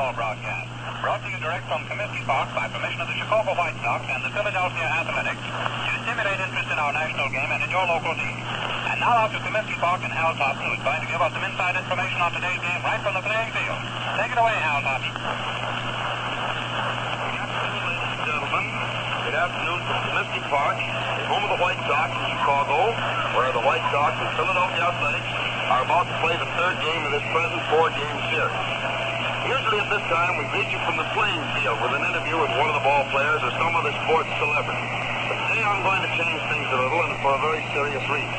baseball broadcast. Brought to you direct from Comiskey Park by permission of the Chicago White Sox and the Philadelphia Athletics to stimulate interest in our national game and in your local team. And now out to Comiskey Park and Hal Totten, who's going to give us some inside information on today's game right from the playing field. Take it away, Hal Totten. Good afternoon, ladies and gentlemen. Good afternoon from Comiskey Park, home of the White Sox in Chicago, where the White Sox and Philadelphia Athletics are about to play the third game of this present four-game series. Usually at this time, we greet you from the playing field with an interview with one of the ball players or some other sports celebrity. But today I'm going to change things a little and for a very serious reason.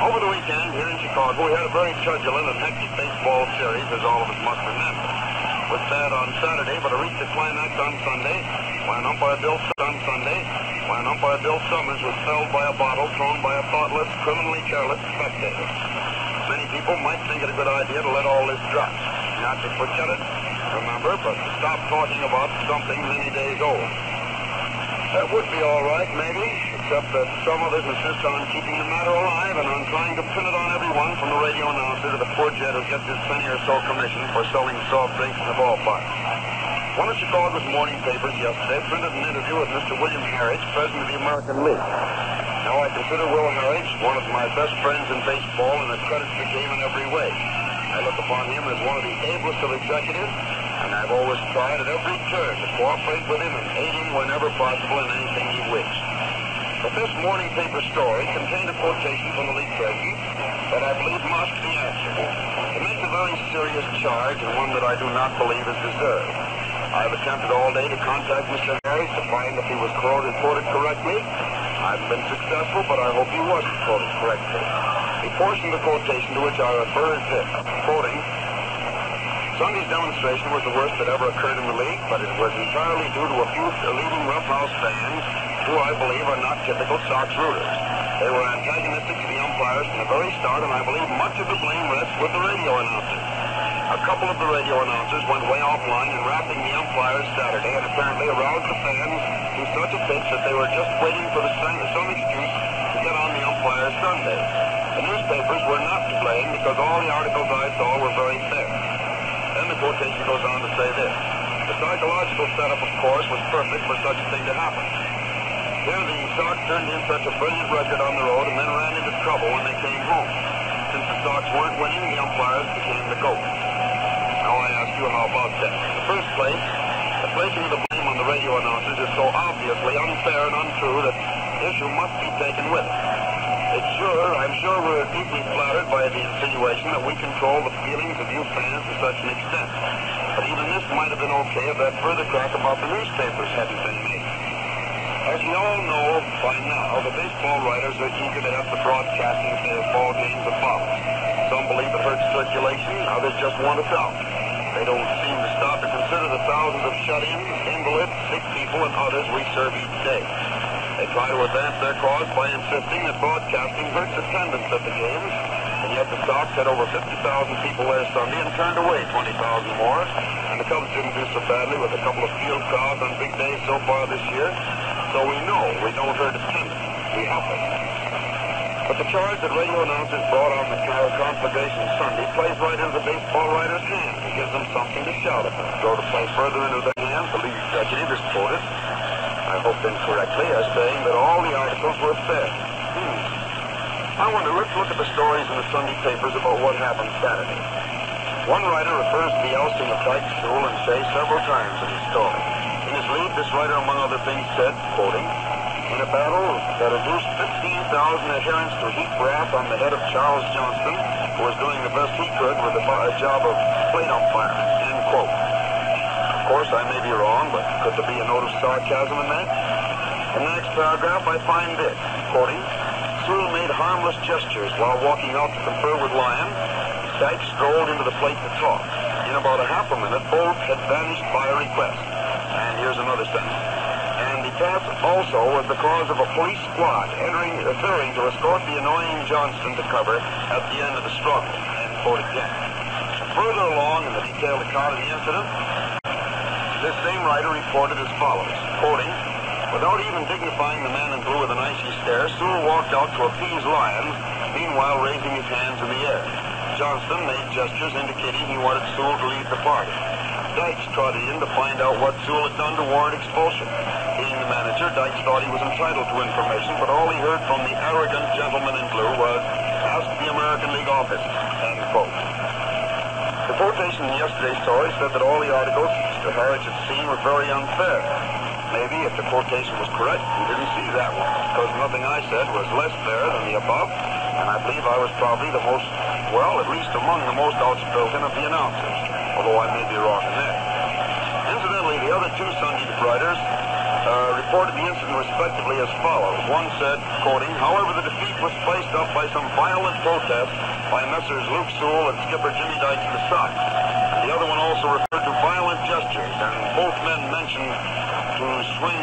Over the weekend here in Chicago, we had a very turbulent and hectic baseball series, as all of us must remember. It was bad on Saturday, but it reached a climax on Sunday when umpire Bill on Sunday when umpire Bill Summers was felled by a bottle thrown by a thoughtless, criminally careless spectator. Many people might think it a good idea to let all this drop. Not to forget it, remember, but to stop talking about something many days old. That would be all right, maybe, except that some others insist on keeping the matter alive and on trying to pin it on everyone from the radio announcer to the poor jet who gets his penny or so commission for selling soft drinks in the ballpark. One of Chicago's morning papers yesterday printed an interview with Mr. William Harridge, president of the American League. Now, I consider Will Harridge one of my best friends in baseball and a credit to the game in every way. I look upon him as one of the ablest of executives, and I've always tried at every turn to cooperate with him and aid him whenever possible in anything he wished. But this morning paper story contained a quotation from the league president that I believe must be answered. It makes a very serious charge and one that I do not believe is deserved. I've attempted all day to contact Mr. Harridge to find if he was quoted quoted correctly. I haven't been successful, but I hope he wasn't quoted correctly. The portion of the quotation to which I refer is this, quoting, Sunday's demonstration was the worst that ever occurred in the league, but it was entirely due to a few leading roughhouse fans who I believe are not typical Sox rooters. They were antagonistic to the umpires from the very start, and I believe much of the blame rests with the radio announcers. A couple of the radio announcers went way offline in rapping the umpires Saturday and apparently aroused the fans to such a pitch that they were just waiting for the some excuse to get on the umpires Sunday. Newspapers were not to blame because all the articles I saw were very fair. Then the quotation goes on to say this. The psychological setup, of course, was perfect for such a thing to happen. Here the Sox turned in such a brilliant record on the road and then ran into trouble when they came home. Since the Sox weren't winning, the umpires became the GOAT. Now I ask you, how about that? In the first place, the placing of the blame on the radio announcers is so obviously unfair and untrue that the issue must be taken with it. It's sure, I'm sure we're deeply flattered by the insinuation that we control the feelings of you fans to such an extent. But even this might have been okay if that further crack about the newspapers hadn't been made. As you all know by now, the baseball writers are eager to have the broadcasting of their ball games abolished. Some believe it hurts circulation, others just want us out. They don't seem to stop to consider the thousands of shut-ins, invalids, sick people, and others we serve each day. They try to advance their cause by insisting that broadcasting hurts attendance at the games, and yet the Sox had over 50,000 people last Sunday and turned away 20,000 more, and the Cubs didn't do so badly with a couple of field crowds on big days so far this year. So we know we don't hurt attendance. We help it. But the charge that radio announcers brought on the conflagration Sunday plays right into the baseball writers' hands. It gives them something to shout at. So to play further into their hands, the league executive is quoted, I hope incorrectly, as saying that all the articles were fair. Hmm. I wonder, let's look at the stories in the Sunday papers about what happened Saturday. One writer refers to the ousting of Dyke Sewell and Shea several times in his story. In his lead, this writer, among other things, said, quoting, in a battle that reduced 15,000 adherents to heap wrath on the head of Charles Johnston, who was doing the best he could with a job of plate umpiring, end quote. Of course, I may be wrong, but could there be a note of sarcasm in that? In the next paragraph, I find this, quoting, Sewell made harmless gestures while walking out to confer with Lyon. Dyke strolled into the plate to talk. In about a half a minute, both had vanished by request. And here's another sentence. And the task also was the cause of a police squad entering, appearing to escort the annoying Johnston to cover at the end of the struggle. End quote again. Further along in the detailed account of the incident, this same writer reported as follows, quoting, Without even dignifying the man in blue with an icy stare, Sewell walked out to appease Lyon, meanwhile raising his hands in the air. Johnston made gestures indicating he wanted Sewell to leave the party. Dykes trotted in to find out what Sewell had done to warrant expulsion. Being the manager, Dykes thought he was entitled to information, but all he heard from the arrogant gentleman in blue was, ask the American League office, end quote. The quotation in yesterday's story said that all the articles Mr. Harridge had seen were very unfair. Maybe if the quotation was correct, he didn't see that one, because nothing I said was less fair than the above, and I believe I was probably the most, well, at least among the most outspoken of the announcers, although I may be wrong in that. Incidentally, the other two Sunday writers uh, reported the incident respectively as follows. One said, quoting, however, the defeat was spiced up by some violent protest by Messrs. Luke Sewell and skipper Jimmy Dykes the Sock. And the other one also referred to violent gestures, and both men mentioned to swing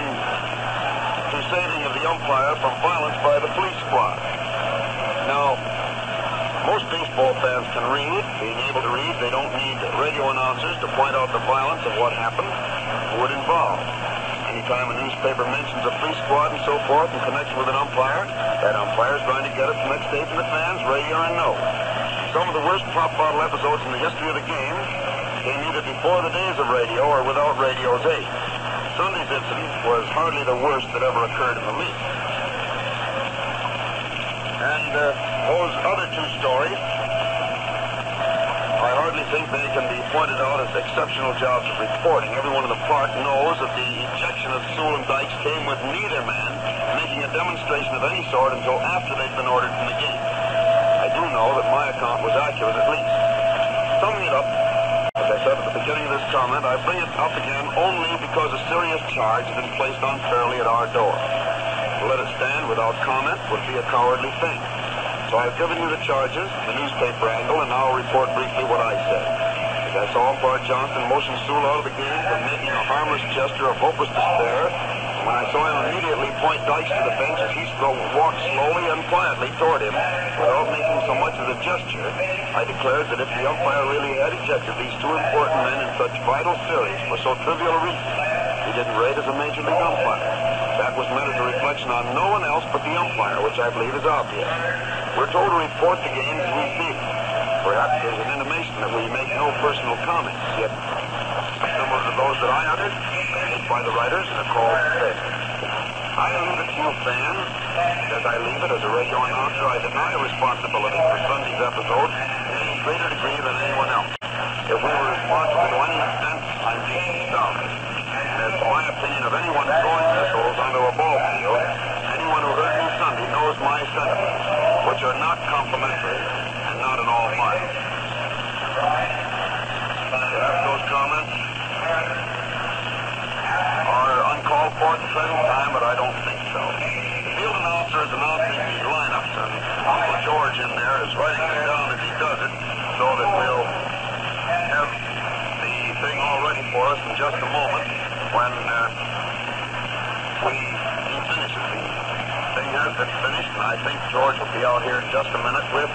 to saving of the umpire from violence by the police squad. Now, most baseball fans can read. Being able to read, they don't need radio announcers to point out the violence of what happened or would involve. Anytime a newspaper mentions a police squad and so forth in connection with an umpire, that umpire is going to get it from next day from the fans, radio and no. Some of the worst pop bottle episodes in the history of the game came either before the days of radio or without radio's aid. Sunday's incident was hardly the worst that ever occurred in the league. And uh, those other two stories, I hardly think they can be pointed out as exceptional jobs of reporting. Everyone in the park knows that the ejection of Sewell and Dykes came with neither man making a demonstration of any sort until after they'd been ordered from the game. I do know that my account was accurate at least. Summing it up, as I said at the beginning of this comment, I bring it up again only because a serious charge has been placed unfairly at our door. To let it stand without comment would be a cowardly thing. So I've given you the charges, the newspaper angle, and now I'll report briefly what I said. I saw Bart Johnston motion Sewell out of the game for making a harmless gesture of hopeless despair, when I saw him immediately point Dykes to the bench as he walked slowly and quietly toward him without making so much as a gesture, I declared that if the umpire really had ejected these two important men in such vital series for so trivial a reason, he didn't rate as a major league umpire. That was meant as a reflection on no one else but the umpire, which I believe is obvious. We're told to report the game as we see. Perhaps there's an intimation that we make no personal comments, yet similar to those that I uttered, by the writers and are called today. I leave it to you fans. As I leave it as a radio announcer, I deny responsibility for Sunday's episode in any greater degree than anyone else. If we were responsible to any extent, I'm deeply. And as my opinion of anyone throwing missiles onto a ball field, anyone who heard me Sunday knows my sentiments, which are not complimentary and not at all mild. Perhaps those comments are for at the present time, but I don't think so. The field announcer is announcing the lineups, and Uncle George in there is writing them down as he does it, so that we'll have the thing all ready for us in just a moment when uh, we he finishes. The thing has been finished, and I think George will be out here in just a minute with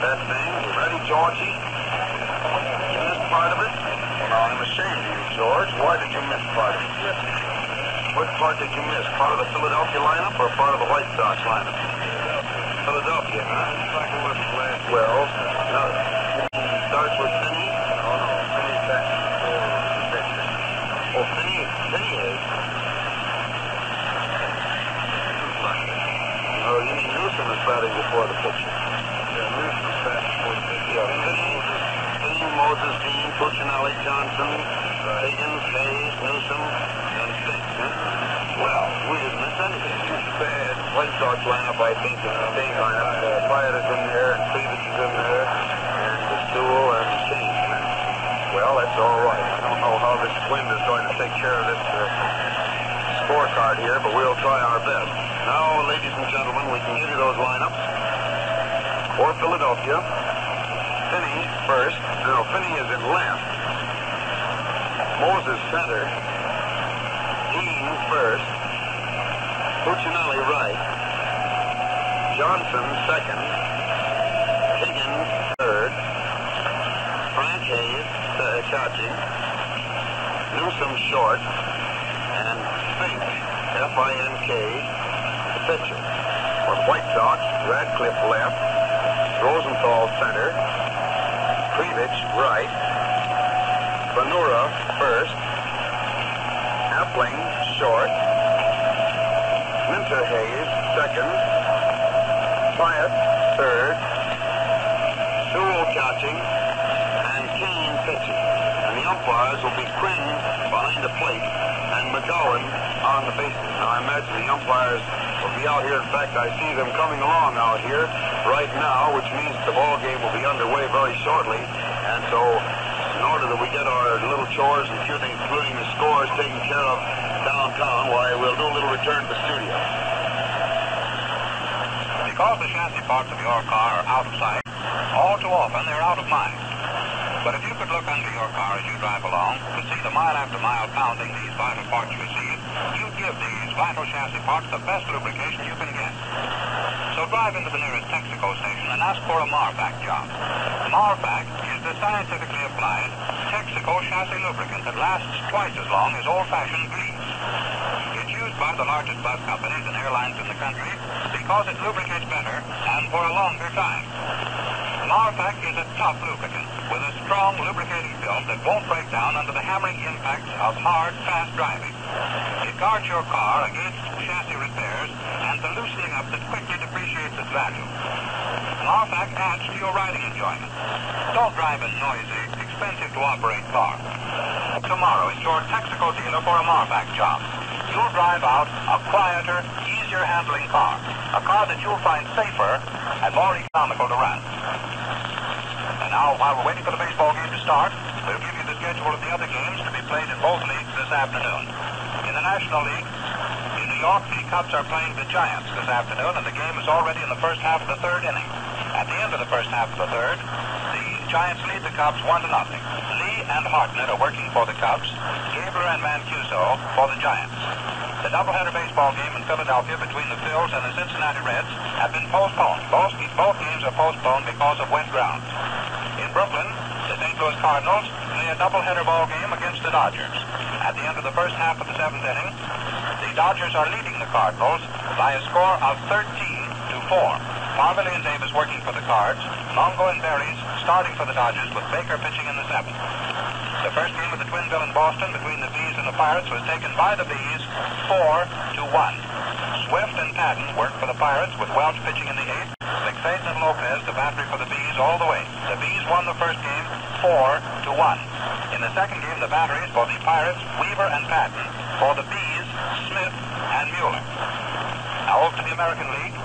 that thing. Ready, Georgie? You missed part of it? Well, I'm ashamed of you, George. Why did you miss part of it? What part did you miss? Part of the Philadelphia lineup or part of the White Sox lineup? Philadelphia, huh? Well, uh, no. He starts with Finney. Oh, no. Finney's back before the pitcher. Oh, Finney, Finney is. Oh, you mean Newsome is batting before the pitcher? Yeah, Newsome's batting before the pitcher. Yeah, Finney, Finney, Moses, Dean, Puccinelli, Johnson, Higgins, Hayes, Newsome, and Fink, huh? Well, we didn't miss anything. Bad. White Sox lineup, I think, is the same lineup. Uh, Piet in there, and Cleavage in there, and the Sewell and King. Well, that's all right. I don't know how this wind is going to take care of this uh, scorecard here, but we'll try our best. Now, ladies and gentlemen, we can give you those lineups. For Philadelphia, Finney first. No, Finney is in left. Moses center. First. Puccinelli right. Johnson second. Higgins third. Frank Hayes uh, catching. Newsome short. And Fink, F-I-N-K, the pitcher. For White Sox, Radcliff left. Rosenthal center. Kreevich right. Bonura first. Appling short. Minterhays second. Piet third. Sewell catching. And Cain pitching. And the umpires will be Quinn behind the plate and McGowan on the bases. Now I imagine the umpires will be out here. In fact, I see them coming along out here right now, which means the ball game will be underway very shortly. And so, in order that we get our little chores, including, including the scores, taken care of downtown, why, we'll do a little return to the studio. Because the chassis parts of your car are out of sight, all too often they're out of mind. But if you could look under your car as you drive along to see the mile after mile pounding these vital parts receive, you'd give these vital chassis parts the best lubrication you can get. So drive into the nearest Texaco station and ask for a Marvac job. Marvac is the scientifically applied Texaco chassis lubricant that lasts twice as long as old-fashioned by the largest bus companies and airlines in the country because it lubricates better and for a longer time. Marvac is a tough lubricant with a strong lubricating film that won't break down under the hammering impacts of hard, fast driving. It guards your car against chassis repairs and the loosening up that quickly depreciates its value. Marvac adds to your riding enjoyment. Don't drive a noisy, expensive to operate car. Tomorrow is your Texaco dealer for a Marvac job. You'll drive out a quieter, easier handling car. A car that you'll find safer and more economical to run. And now, while we're waiting for the baseball game to start, we'll give you the schedule of the other games to be played in both leagues this afternoon. In the National League, in New York, the Cubs are playing the Giants this afternoon, and the game is already in the first half of the third inning. At the end of the first half of the third, the Giants lead the Cubs one to nothing. Lee and Hartnett are working for the Cubs, Gabler and Mancuso for the Giants. The doubleheader baseball game in Philadelphia between the Phils and the Cincinnati Reds have been postponed. Both, both games are postponed because of wet grounds. In Brooklyn, the St. Louis Cardinals play a doubleheader ball game against the Dodgers. At the end of the first half of the seventh inning, the Dodgers are leading the Cardinals by a score of 13 to 4. Parmelee and Davis working for the Cards, Mungo and Berres starting for the Dodgers with Baker pitching in the seventh. The first game of the Twinville in Boston between the Bees and the Pirates was taken by the Bees 4 to 1. Swift and Patton work for the Pirates with Welch pitching in the eighth. MacFayden and Lopez, the battery for the Bees all the way. The Bees won the first game 4 to 1. In the second game, the batteries for the Pirates, Weaver and Patton. For the Bees, Smith and Mueller. Now to the American League.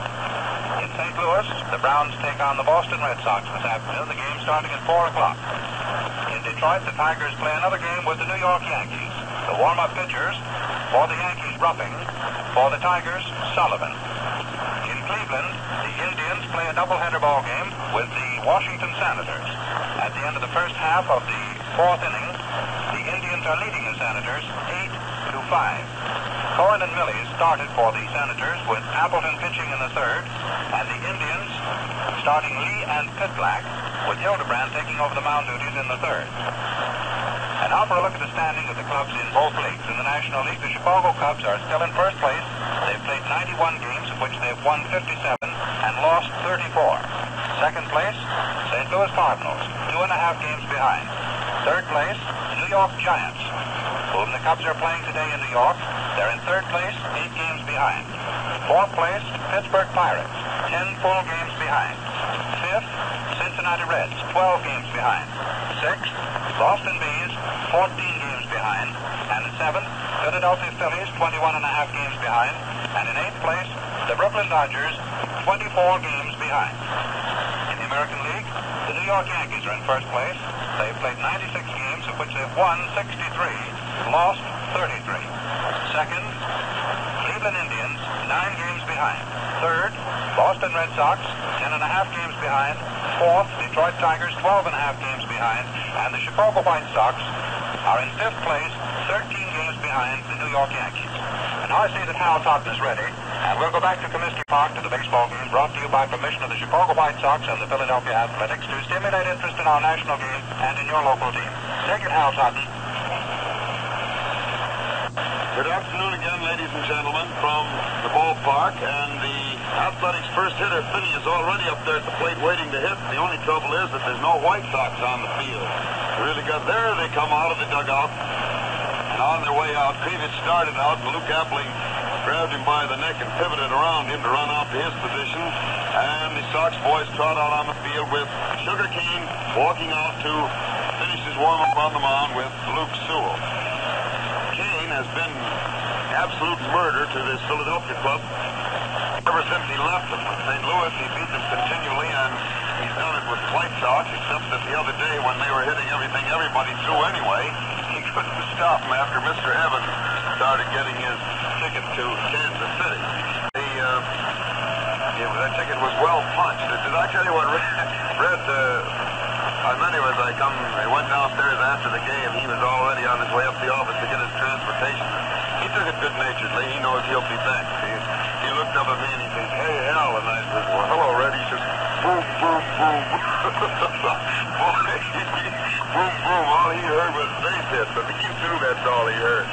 In St. Louis, the Browns take on the Boston Red Sox this afternoon. The game starting at 4 o'clock. In Detroit, the Tigers play another game with the New York Yankees. The warm-up pitchers for the Yankees, Ruffing. For the Tigers, Sullivan. In Cleveland, the Indians play a doubleheader ball game with the Washington Senators. At the end of the first half of the fourth inning, the Indians are leading the Senators 8 to 5. Cohen and Millie started for the Senators with Appleton pitching in the third, and the Indians starting Lee and Pytlak with Hildebrand taking over the mound duties in the third. Now for a look at the standings of the clubs in both leagues. In the National League, the Chicago Cubs are still in first place. They've played 91 games, of which they've won 57 and lost 34. Second place, St. Louis Cardinals, two and a half games behind. Third place, New York Giants, whom the Cubs are playing today in New York. They're in third place, eight games behind. Fourth place, Pittsburgh Pirates, 10 full games behind. Fifth, Cincinnati Reds, 12 games behind. Sixth, Boston Bees, 14 games behind. And seventh, Philadelphia Phillies, 21 and a half games behind. And in eighth place, the Brooklyn Dodgers, 24 games behind. In the American League, the New York Yankees are in first place. They've played 96 games, of which they've won 63, lost 33. Second, Cleveland Indians, nine games behind. Third, Boston Red Sox, ten and a half games behind. Fourth, Detroit Tigers, 12 and a half games behind. And the Chicago White Sox are in fifth place, 13 games behind the New York Yankees. And I see that Hal Totten is ready, and we'll go back to Comiskey Park to the baseball game brought to you by permission of the Chicago White Sox and the Philadelphia Athletics to stimulate interest in our national game and in your local team. Take it, Hal Totten. Good afternoon again, ladies and gentlemen, from the ballpark and the Athletics first hitter, Finney, is already up there at the plate waiting to hit. The only trouble is that there's no White Sox on the field. Really got there. They come out of the dugout. And on their way out, Kreevich started out, and Luke Appling grabbed him by the neck and pivoted around him to run out to his position. And the Sox boys trot out on the field with Sugar Cain walking out to finish his warm-up on the mound with Luke Sewell. Cain has been absolute murder to this Philadelphia club ever since he left them. With St. Louis, he beat them continually, and he's done it with White Sox, except that the other day when they were hitting everything everybody threw anyway, he couldn't stop them after Mr. Evans started getting his ticket to Kansas City. The, uh, yeah, that ticket was well punched. Did I tell you what Red, Red uh, on many as I come, I went downstairs after the game. He was already on his way up the office to get his transportation. He took it good-naturedly. He knows he'll be back. He, he looked up at me and he says, hey, Al. And I said, well, hello, Red. Boom, boom, boom. All he heard was base hit, but he knew that's all he heard.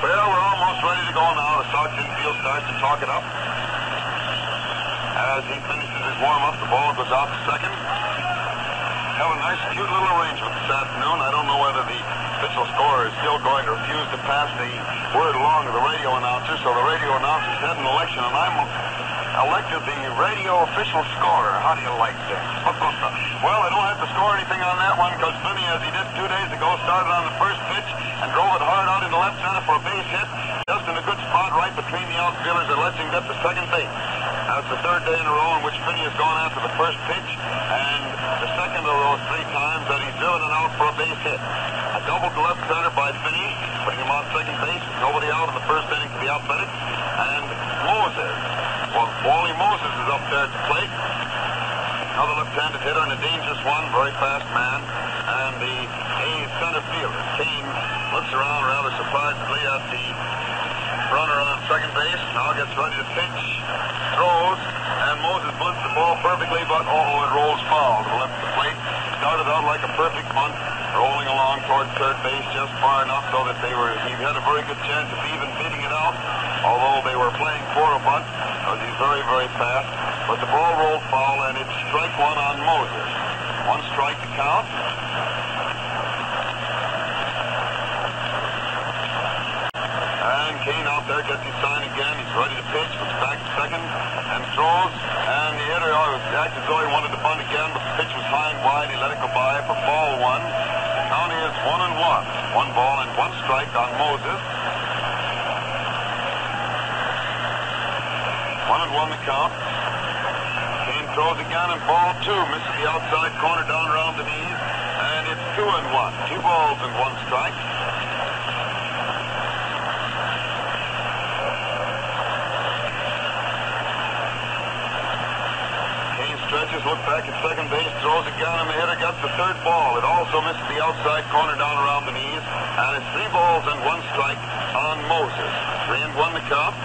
Well, we're almost ready to go now. The Sox infield starts to talk it up. As he finishes his warm-up, the ball goes out to second. Have a nice, cute little arrangement this afternoon. I don't know whether the official scorer is still going to refuse to pass the word along to the radio announcer, so the radio announcer's had an election, and I'm elected the radio official scorer. How do you like that? well, I don't have to score anything on that one because Finney, as he did two days ago, started on the first pitch and drove it hard out into left center for a base hit, just in a good spot right between the outfielders that lets him get to second base. That's the third day in a row in which Finney has gone after the first pitch, and the second of those three times it out for a base hit. A double to left center by Finney, putting him on second base. Nobody out in the first inning for the Athletics. And Moses. Well, Wally Moses is up there at the plate. Another left-handed hitter and a dangerous one, very fast man. And the A's center fielder, Cain, looks around rather surprisingly at the runner on second base. Now gets ready to pitch, throws, and Moses bunts the ball perfectly, but oh, it rolls foul to the left of the plate. Started out like a perfect bunt, rolling along toward third base just far enough so that they were he had a very good chance of even beating it out, although they were playing for a bunt because he's very, very fast. But the ball rolled foul, and it's strike one on Moses. One strike to count. And Cain out there gets his sign again. He's ready to pitch, puts back to second, and throws. And the hitter oh, acted as though he wanted to bunt again, but the wide. He let it go by for ball one. The count is one and one. One ball and one strike on Moses. One and one the count. Cain throws again, and ball two misses the outside corner down around the knees. And it's two and one. Two balls and one strike. Cain stretches, look back at second base, throws again, and the hitter gets the third ball. It also misses the outside corner down around the knees. And it's three balls and one strike on Moses. Three and one the count.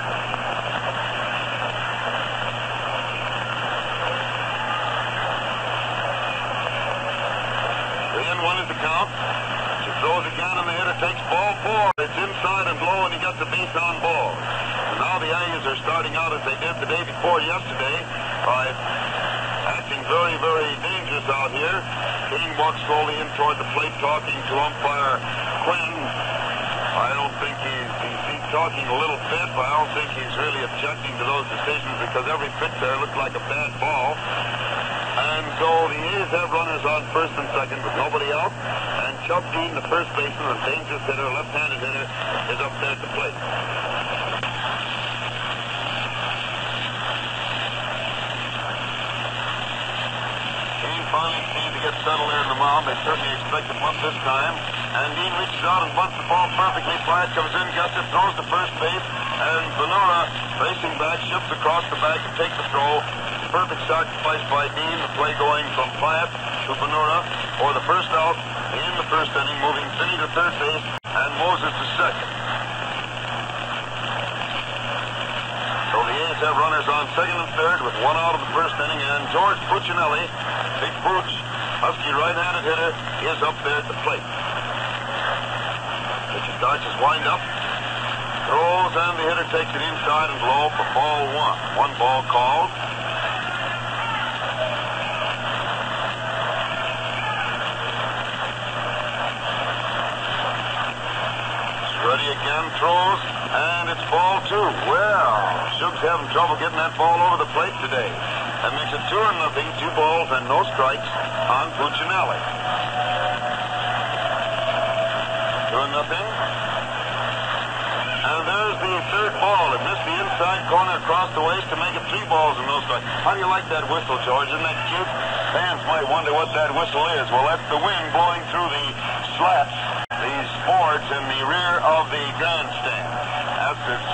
Three and one is the count. She throws again, and the hitter takes ball four. It's inside and low, and he gets the base on ball. And now the A's are starting out as they did the day before yesterday by very, very dangerous out here. Cain walks slowly in toward the plate, talking to umpire Quinn. I don't think he's, he's, he's talking a little bit, but I don't think he's really objecting to those decisions because every pitch there looked like a bad ball. And so the A's have runners on first and second with nobody out. And Chubb Dean, the first baseman, a dangerous hitter, left-handed hitter, is up there at the plate. Cain finally seemed to get settled in the mound. They certainly expect a bunt this time. And Dean reaches out and bunts the ball perfectly. Platt comes in, gets it, throws to first base. And Bonura, facing back, shifts across the back and takes the throw. Perfect sacrifice by Dean. The play going from Platt to Bonura for the first out in the first inning, moving Finney to third base and Moses to second. So the A's have runners on second and third with one out of the first inning, and George Puccinelli, Big Pooch, Husky right-handed hitter, is up there at the plate. Pitcher dodges wind up. Throws and the hitter takes it inside and low for ball one. One ball called. Ready again, throws, and it's ball two. Well, Shug's having trouble getting that ball over the plate today. That makes it two and nothing, two balls and no strikes on Puccinelli. Two and nothing. And there's the third ball. It missed the inside corner across the waist to make it three balls and no strikes. How do you like that whistle, George? Isn't that cute? Fans might wonder what that whistle is. Well, that's the wind blowing through the slats, these boards in the rear of the grandstand. Sings all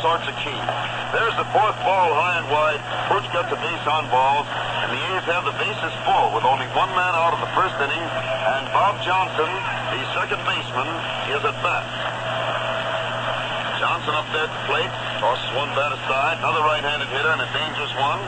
sorts of keys. There's the fourth ball high and wide. Pooch got the base on balls, and the A's have the bases full with only one man out of the first inning, and Bob Johnson, the second baseman, is at bat. Johnson up there at the plate, tosses one bat aside, another right-handed hitter, and a dangerous one.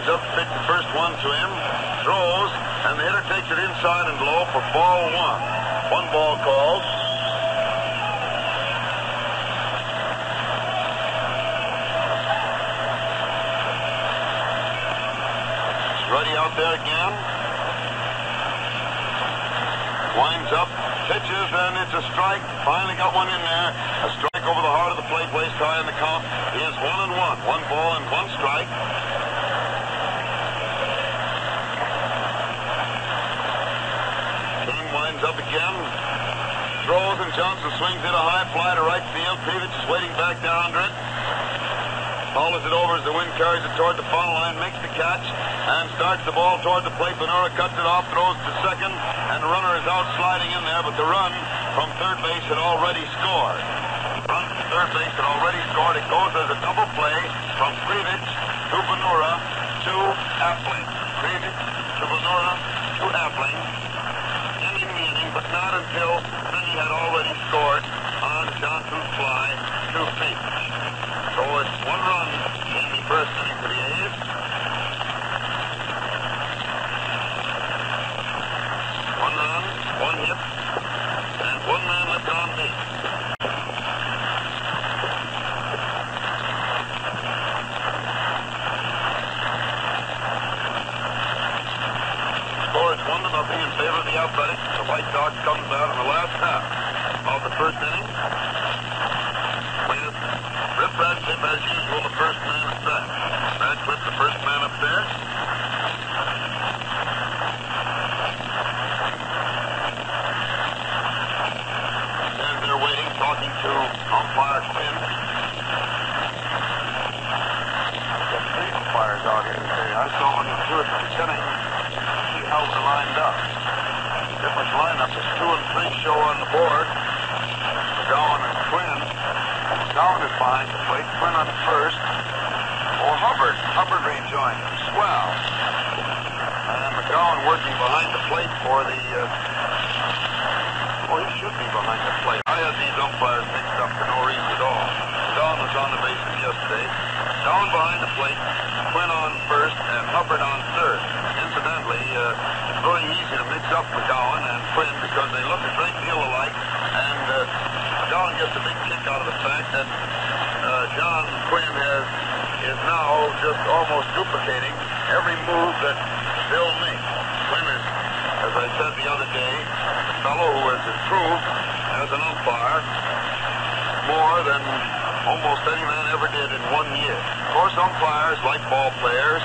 Up, pitch the first one to him, throws, and the hitter takes it inside and low for ball one. One ball called. Ready out there again. Winds up, pitches, and it's a strike. Finally got one in there. A strike over the heart of the plate, waist high in the count. Is one and one. One ball and one strike. King again. Throws and Johnson swings it a high fly to right field. Pevich is waiting back there under it. Follows it over as the wind carries it toward the foul line, makes the catch, and starts the ball toward the plate. Bonura cuts it off, throws to second, and the runner is out sliding in there, but the run from third base had already scored. Run from third base had already scored. It goes as a double play from Kreevich to Bonura to Appling. Kreevich to Bonura to Appling. Ending the inning, but not until Finney had already scored on Johnson's fly to Page. So it's one run in the first inning for the A's. One run, one hit, and one man left on base. Score is one to nothing in favor of the Athletics. The White Sox comes out in the last half of the first inning with Rip Radcliff, as usual, the first man at bat. Radcliff, the first man up there. And they're waiting, talking to umpire Quinn. Got three umpires out here today. I saw one in two at the beginning. See how they're lined up. Different lineup. There's two and three show on the board. McGowan and Quinn. McGowan is behind the plate. Quinn on first. Oh, Hubbard. Hubbard rejoined him. Swell. And McGowan working behind the plate for the. Uh... Oh, he should be behind the plate. I had these umpires mixed up for no reason at all. McGowan was on the bases yesterday. Down behind. Quinn on first and Hubbard on third. Incidentally, uh, it's very easy to mix up McGowan and Quinn because they look a great deal alike. And uh, McGowan gets a big kick out of the fact that uh, John Quinn has is now just almost duplicating every move that Bill makes. Quinn is, as I said the other day, a fellow who has improved as an umpire more than almost any man ever did in one year. Of course, umpires, like ball players,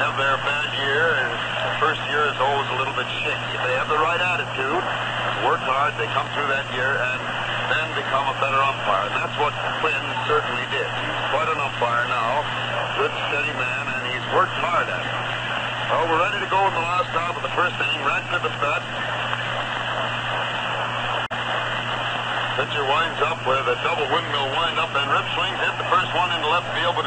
have their bad year, and the first year is always a little bit shaky. If they have the right attitude, work hard, they come through that year and then become a better umpire. And that's what Quinn certainly did. He's quite an umpire now, good, steady man, and he's worked hard at it. Well, we're ready to go in the last half of the first inning. Radcliff at bat. Pitcher winds up with a double windmill wind up, and Rip swings hit the first one into left field, but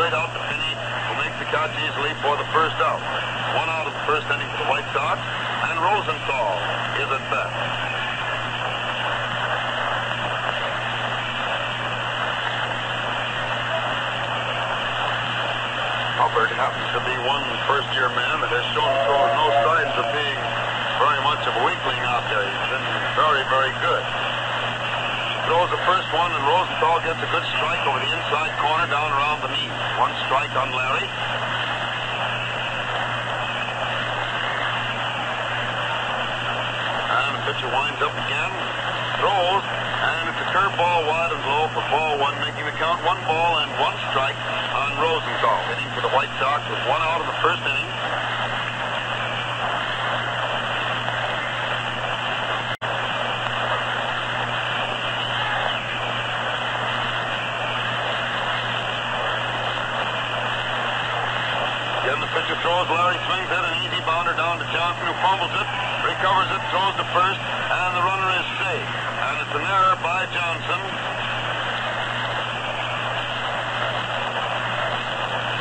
straight out to Finney, who makes the catch easily for the first out. One out of the first inning for the White Sox, and Rosenthal is at bat. Hubbard happens to be one first-year man that has shown no signs of being very much of a weakling out there. He's been very, very good. Throws the first one, and Rosenthal gets a good strike over the inside corner down around the knee. One strike on Larry. And the pitcher winds up again, throws, and it's a curveball wide and low for ball one, making the count one ball and one strike on Rosenthal. Hitting for the White Sox with one out of the first inning. Again, the pitcher throws. Larry swings it, an easy bounder down to Johnson, who fumbles it, recovers it, throws to first, and the runner is safe. And it's an error by Johnson.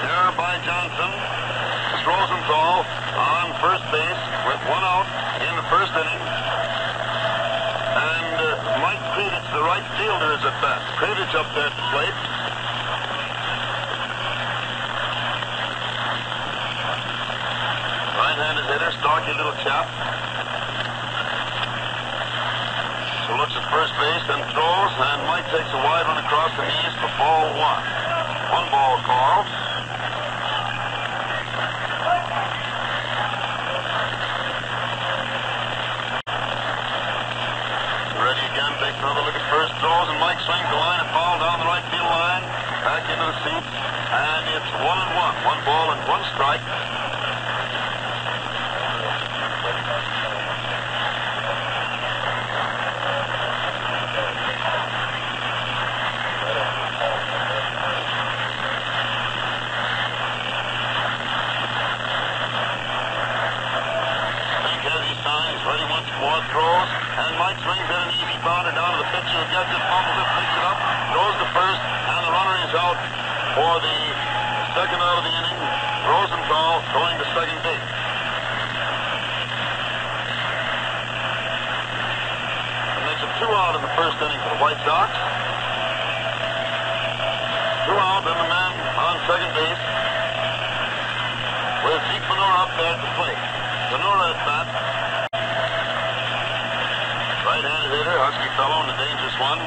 Error by Johnson. Rosenthal on first base with one out in the first inning. And uh, Mike Kreevich, the right fielder, is at bat. Kreevich up there at the plate. Right-handed hitter, stocky little chap. So looks at first base, then throws, and Mike takes a wide one across the knees for ball one. One ball call. Ready again, takes another look at first, throws, and Mike swings the line and foul down the right field line, back into the seats, and it's one and one. One ball and one strike. Hank has his sign. He's ready once more. Throws. And Mike swings in an easy bounder down to who it, fumbles it, picks it up, throws to first, and the runner is out for the second out of the inning. Rosenthal going to second base. It makes it two out in the first inning for the White Sox. Two out, and the man on second base with Zeke Bonura up there at the plate. Bonura at bat. Right-handed hitter, husky fellow, one.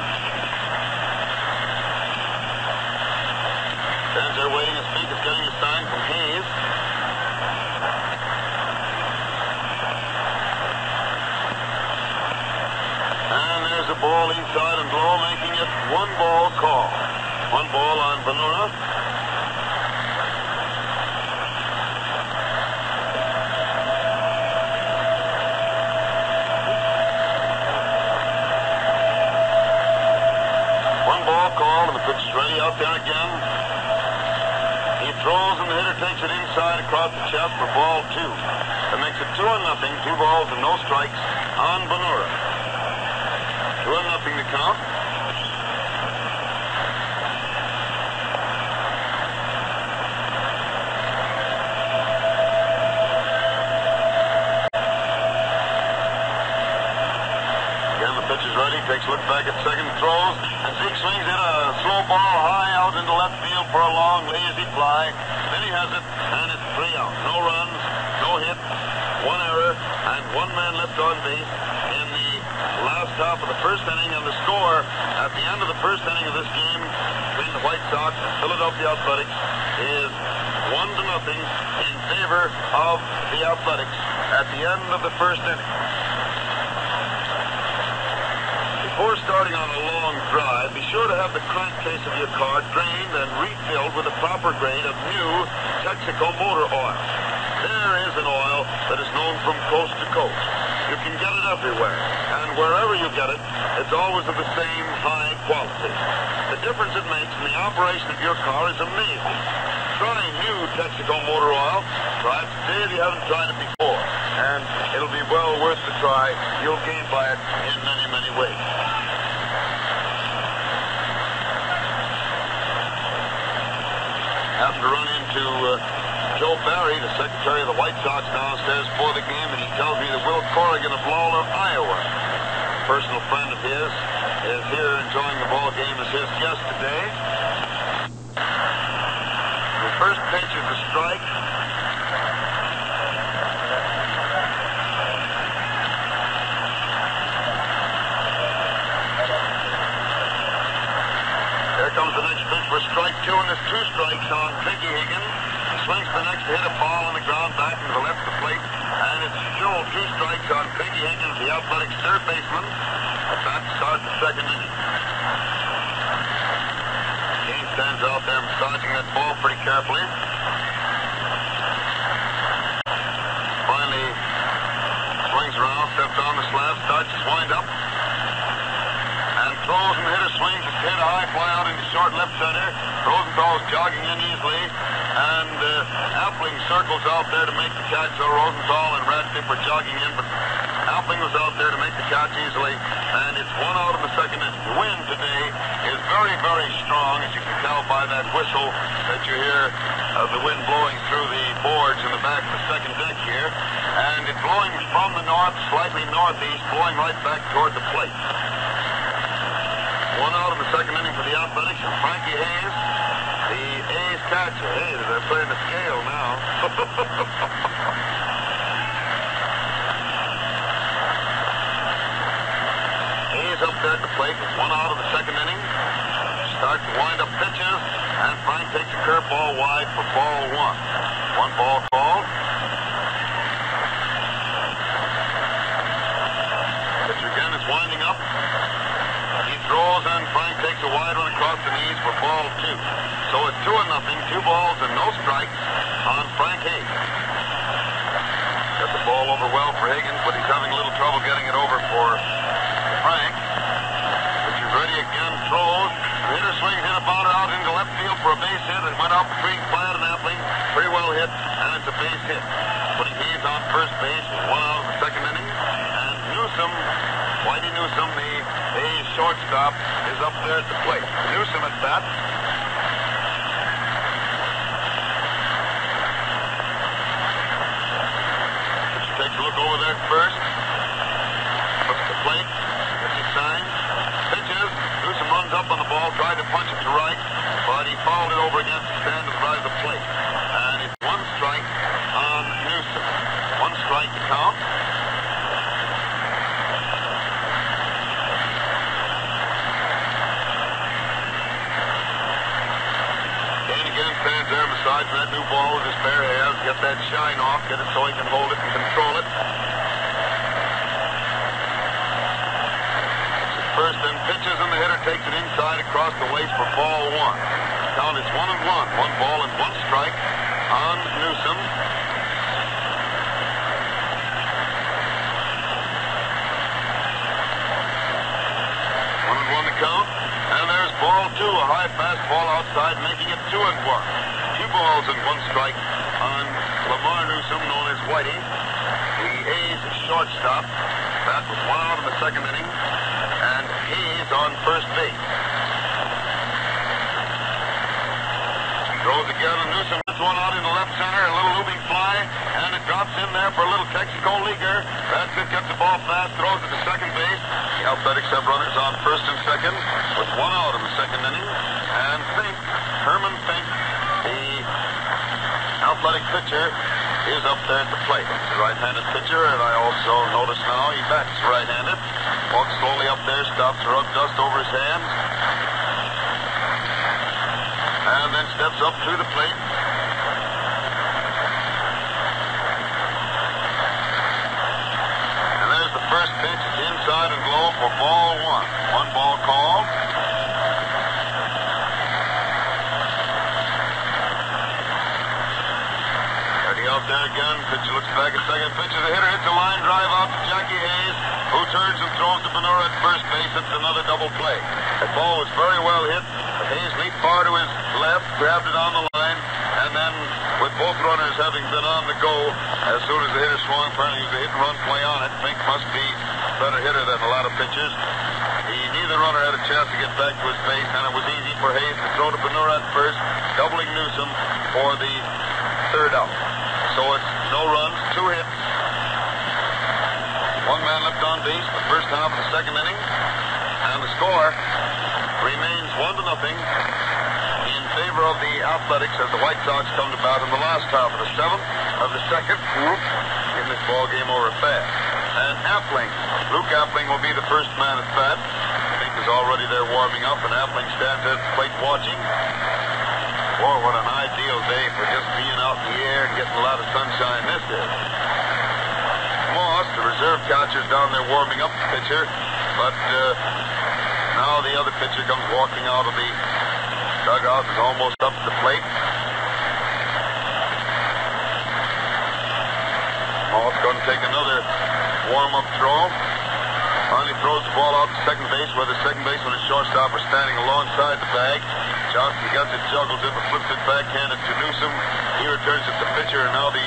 Stands there waiting to speak, is getting a sign from Hayes. And there's a ball inside and low, making it one ball call. One ball on Bonura. One ball called, and the pitch is ready out there again. He throws, and the hitter takes it inside across the chest for ball two. That makes it two and nothing, two balls and no strikes on Bonura. Two and nothing to count. Again, the pitch is ready. Takes a look back at second, throws, and Zeke swings it a slow ball high out into left field for a long, lazy fly. Then he has it, and it's three out. No runs, no hit, one error, and one man left on base in the last half of the first inning. And the score at the end of the first inning of this game between the White Sox and Philadelphia Athletics is one to nothing in favor of the Athletics at the end of the first inning. Before starting on a long drive, be sure to have the crankcase of your car drained and with a proper grade of new Texaco motor oil. There is an oil that is known from coast to coast. You can get it everywhere, and wherever you get it, it's always of the same high quality. The difference it makes in the operation of your car is amazing. Try new Texaco motor oil. Try it today if you haven't tried it before, and it'll be well worth the try. You'll gain by it in many, many ways. happened to uh, Joe Barry, the secretary of the White Sox, downstairs for the game, and he tells me that Will Corrigan of Lawler, Iowa, personal friend of his, is here enjoying the ball game as his guest today. The first pitch is a strike. There comes the next pitch for strike two, and there's two strikes on Pinky Higgins. He swings the next hit a ball on the ground back into the left of the plate, and it's still two strikes on Pinky Higgins, the athletic third baseman. At that start the second inning. Cain stands out there massaging that ball pretty carefully. Finally swings around, steps on the slab, starts his wind up and throws and the head high, fly out into short left center. Rosenthal's jogging in easily, and uh, Appling circles out there to make the catch. So Rosenthal and Radcliff are jogging in, but Appling was out there to make the catch easily, and it's one out in the second inning. The wind today is very, very strong, as you can tell by that whistle that you hear of the wind blowing through the boards in the back of the second deck here, and it's blowing from the north, slightly northeast, blowing right back toward the plate. One out Athletics, and Frankie Hayes, the A's catcher. Hey, they're playing the scale now. Hayes up there at the plate with one out of the second inning. Starts to wind up pitches, and Frank takes a curveball wide for ball one. One ball called. Pitcher again is winding up. He throws and Frank takes a wide one across the knees for ball two. So it's two and nothing, two balls and no strikes on Frank Hayes. Got the ball over well for Higgins, but he's having a little trouble getting it over for Frank. Which is ready again, throws. The hitter swings in a bounder out into left field for a base hit. It went out between Platt and Appling. Pretty well hit, and it's a base hit. Putting Hayes on first base with one out of the second inning. And Newsome, Whitey Newsome, the A's shortstop, there at the plate. Newsome at bat. Takes a look over there first. Looks at the plate. His sign. Pitches. Newsome runs up on the ball, tried to punch it to right, but he fouled it over against the stand to the right of the plate. And it's one strike on Newsome. One strike to count. Cain again stands there massaging that new ball with his bare hands, get that shine off, get it so he can hold it and control it. First then pitches and the hitter takes it inside across the waist for ball one. Count is one and one. One ball and one strike on Newsome. One and one to count. And there's ball two, a high fastball outside, making it two and one. Two balls and one strike Newsome, known as Whitey. The A's shortstop. That was one out in the second inning. And Hayes on first base. Throws again, and Newsome gets one out in the left center, a little looping fly, and it drops in there for a little Texaco leaguer. That's it, gets the ball fast, throws it to second base. The Athletics have runners on first and second, with one out in the second inning. And Fink, Herman Fink, the athletic pitcher, is up there at the plate. Right-handed pitcher, and I also notice now he bats right-handed. Walks slowly up there, stops to rub dust over his hands, and then steps up to the plate. And there's the first pitch. It's inside and low for ball one. One ball called. Ready out there again. Pitcher looks back at second. Pitcher, the hitter hits a line drive out to Jackie Hayes, who turns and throws to Bonura at first base. It's another double play. That ball was very well hit. Hayes leaped far to his left, grabbed it on the line, and then with both runners having been on the go, as soon as the hitter swung, apparently it was a hit and run play on it. Fink must be a better hitter than a lot of pitchers. He, neither runner had a chance to get back to his base, and it was easy for Hayes to throw to Bonura at first, doubling Newsome for the third out. So it's no runs, two hits. One man left on base the first half of the second inning, and the score remains one to nothing in favor of the Athletics as the White Sox come to bat in the last half of the seventh of the second in this ball game over Bath. And Appling, Luke Appling will be the first man at bat. Fink is already there warming up, and Appling stands at the plate watching. Boy, what an ideal day for just being out in the air and getting a lot of sunshine this is. Moss, the reserve catcher, is down there warming up the pitcher, but uh, now the other pitcher comes walking out of the dugout, is almost up to the plate. Moss going to take another warm-up throw. Finally throws the ball out to second base where the second baseman and shortstop are standing alongside the bag. Johnson gets it, juggles it, but flips it backhanded to Newsome. He returns it to pitcher, and now the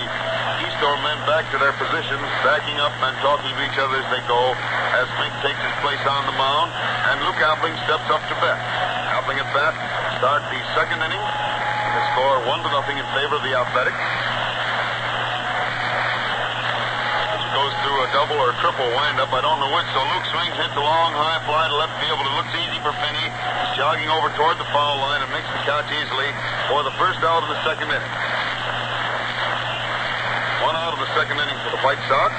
Eastorm men back to their positions, backing up and talking to each other as they go, as Fink takes his place on the mound, and Luke Appling steps up to bat. Appling at bat, start the second inning. The score one to nothing in favor of the Athletics. Goes through a double or triple windup. I don't know which. So Luke swings, hits a long high fly to left field, but it looks easy for Finney. He's jogging over toward the foul line and makes the catch easily for the first out of the second inning. One out of the second inning for the White Sox.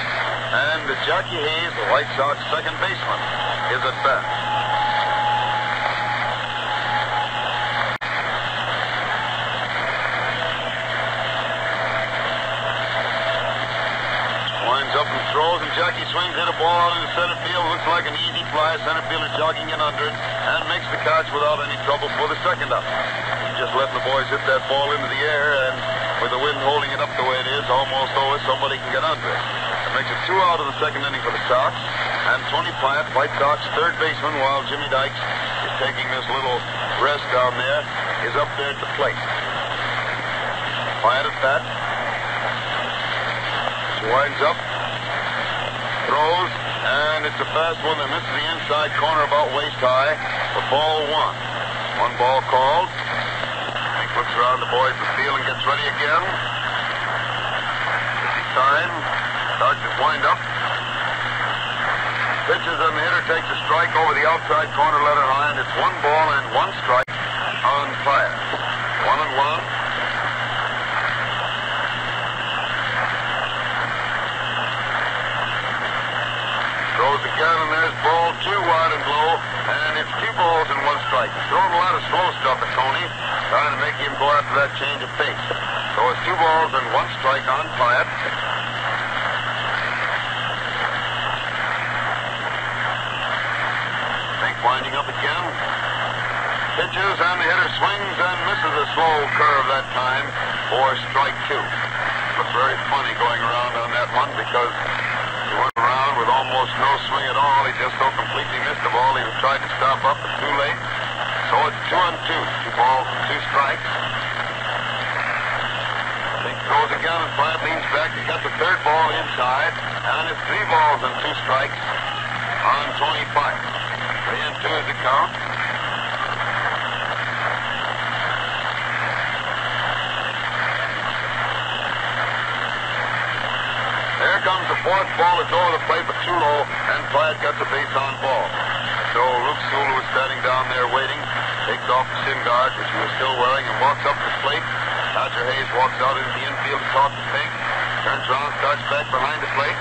And Jackie Hayes, the White Sox second baseman, is at bat. Winds up and Jackie swings, hit a ball out into center field. Looks like an easy fly. Center fielder jogging in under it, and makes the catch without any trouble for the second out. He's just letting the boys hit that ball into the air, and with the wind holding it up the way it is, almost always somebody can get under it. It makes it two out of the second inning for the Sox, and Tony Piet, White Sox third baseman, while Jimmy Dykes is taking this little rest down there, is up there at the plate. Piet at bat. Winds up, throws, and it's a fast one that misses the inside corner about waist high for ball one. One ball called. Hank looks around the boys the field and gets ready again. Busy time. Starts wind up. Pitches and the hitter takes a strike over the outside corner letter high, and it's one ball and one strike on fire. One and one. Throws again, and ball two wide and low, and it's two balls and one strike. Throwing a lot of slow stuff at Tony, trying to make him go after that change of pace. So it's two balls and one strike on Piet. Fink winding up again. Pitches, and the hitter swings and misses a slow curve that time for strike two. Looked very funny going around on that one because he went around with almost no swing at all. He just so completely missed the ball. He was tried to stop up, but too late. So it's two and two. Two balls two strikes. Fink throws again, and Piet leans back. He got the third ball inside, and it's three balls and two strikes on Tony Piet. Three and two is the count. There comes the fourth ball. It's over the plate, but too low, and Piet gets a base on ball. So Luke Sewell was standing down there waiting, takes off the shin guard, which he was still wearing, and walks up the plate. Dodger Hayes walks out into the infield to talk to Fink, turns around, starts back behind the plate.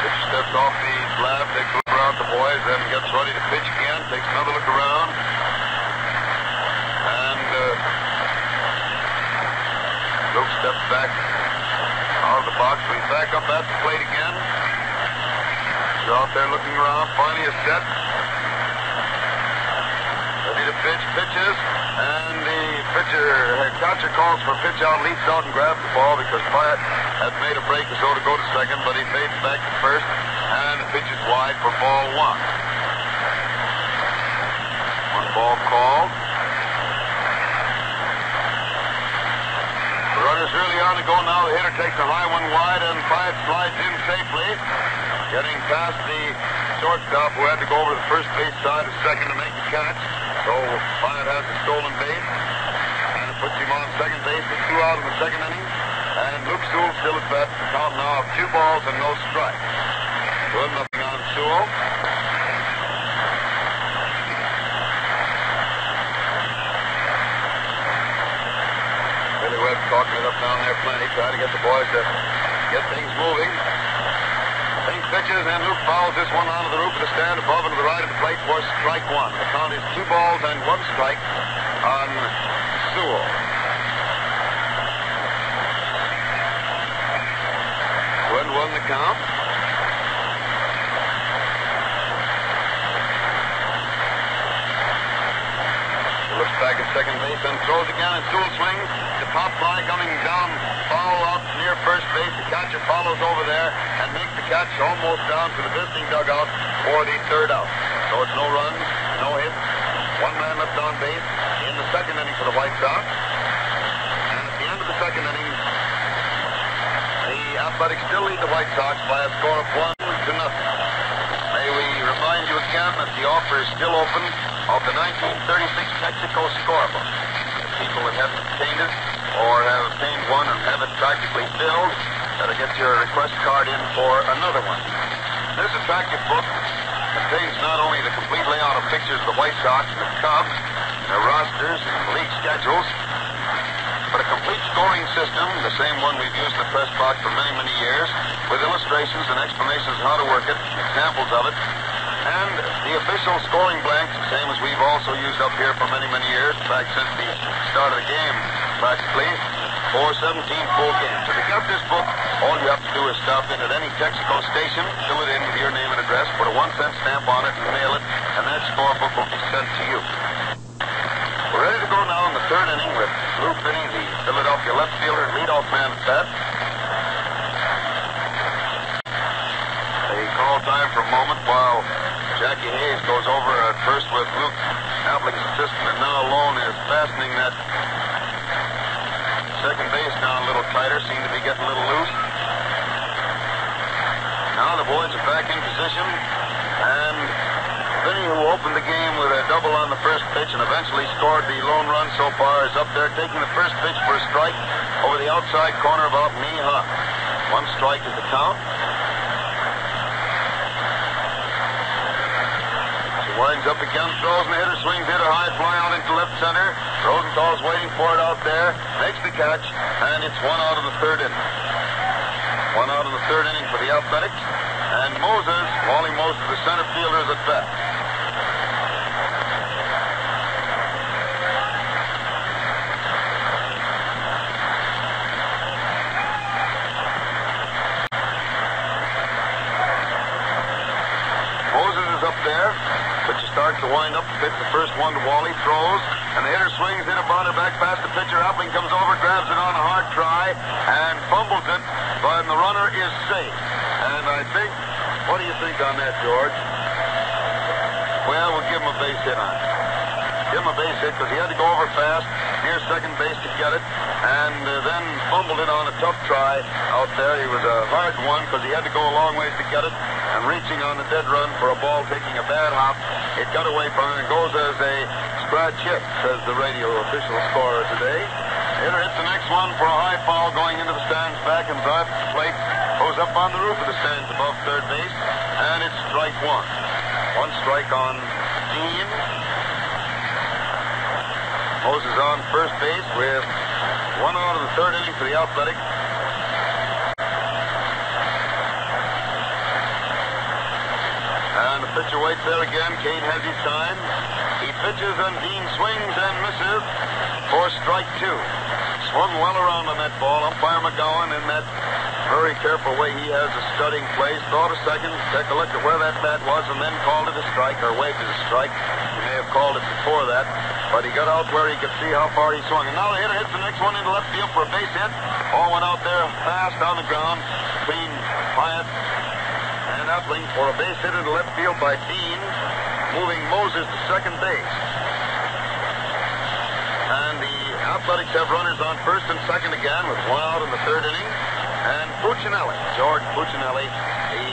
Pitch steps off the slab, takes a look around at the boys, then gets ready to pitch again, takes another look around. And uh, Luke steps back out of the box. So he's back up at the plate again. He's out there looking around. Finally is set. Ready to pitch, pitches, and the pitcher, uh, catcher calls for pitch leaps out and grabs the ball because Piet had made a break as though to go to second, but he fades back to first, and the pitch is wide for ball one. One ball called. The runner's really on to go now. The hitter takes a high one wide, and Piet slides in safely, getting past the shortstop who had to go over to the first base side of second to make the catch. So Piet has the stolen base. And a puts him on second base with two out in the second inning. And Luke Sewell still at bat. The count now of two balls and no strikes. Good nothing on Sewell. Billy Webb talking it up down there plenty, trying to get the boys to get things moving. Fink pitches, and Luke fouls this one onto the roof of the stand above and to the right of the plate for strike one. The count is two balls and one strike on Sewell. Twin won the count. Looks back at second base and throws again, and two swings. The pop fly coming down, foul out near first base. The catcher follows over there and makes the catch almost down to the visiting dugout for the third out. So it's no runs, no hits, one man left on base in the second inning for the White Sox. And at the end of the second inning, the Athletics still lead the White Sox by a score of one to nothing. May we remind you again that the offer is still open of the 1936 Texaco scorebook. People that haven't obtained it or have obtained one and have it practically filled, better get your request card in for another one. This attractive book contains not only the complete layout of pictures of the White Sox and the Cubs, their rosters and league schedules, scoring system, the same one we've used in the press box for many, many years, with illustrations and explanations of how to work it, examples of it, and the official scoring blanks, same as we've also used up here for many, many years, in fact, since the start of the game, practically, for 17 full games. If you got this book, all you have to do is stop in at any Texaco station, fill it in with your name and address, put a one cent stamp on it, and mail it, and that scorebook will be sent to you. We're ready to go now in the third inning with Lou Finney, the Philadelphia left fielder, leadoff man bat. They call time for a moment while Jackie Hayes goes over at first with Luke Appling's assistant, and now alone is fastening that second base down a little tighter. Seem to be getting a little loose. Now the boys are back in position, Who opened the game with a double on the first pitch and eventually scored the lone run so far, is up there taking the first pitch for a strike over the outside corner about knee high. One strike is the count. She winds up again, throws, and the hitter swings hit a high fly out into left center. Rosenthal's waiting for it out there, makes the catch, and it's one out of the third inning. One out of the third inning for the Athletics. And Moses, Wally Moses, the center fielder, is at bat. Moses is up there. Pitcher starts to wind up. Pitch the first one to Wally. Throws. And the hitter swings in a bounder back past the pitcher. Appling comes over, grabs it on a hard try, and fumbles it. But the runner is safe. And I think, what do you think on that, George? Well, we'll give him a base hit on it. Give him a base hit because he had to go over fast near second base to get it, and uh, then fumbled it on a tough try out there. He was a hard one because he had to go a long ways to get it, and reaching on the dead run for a ball taking a bad hop, it got away from him and goes as a scratch hit, says the radio official scorer today. Hitter hits the next one for a high foul going into the stands back and the plate. Goes up on the roof of the stands above third base, and it's strike one. One strike on Dean. Moses on first base with one out of the third inning for the Athletics. Waits there again. Cain has his time. He pitches and Dean swings and misses for strike two. Swung well around on that ball. Umpire McGowan in that very careful way he has of studying place. Thought a second, take a look at where that bat was, and then called it a strike or waved it a strike. He may have called it before that, but he got out where he could see how far he swung. And now the hitter hits the next one into left field for a base hit. Ball went out there fast on the ground between Piet Appling for a base hit into left field by Dean, moving Moses to second base. And the Athletics have runners on first and second again with one out in the third inning. And Puccinelli, George Puccinelli, the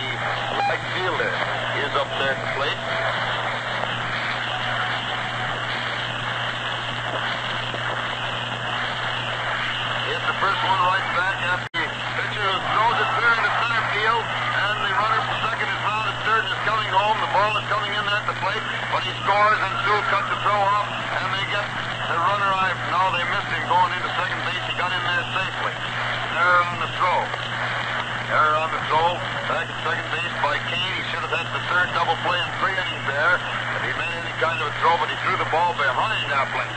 right fielder, is up there at the plate. safely. Error on the throw. Error on the throw. Back at second base by Cain. He should have had the third double play in three innings there. If he made any kind of a throw, but he threw the ball behind Appling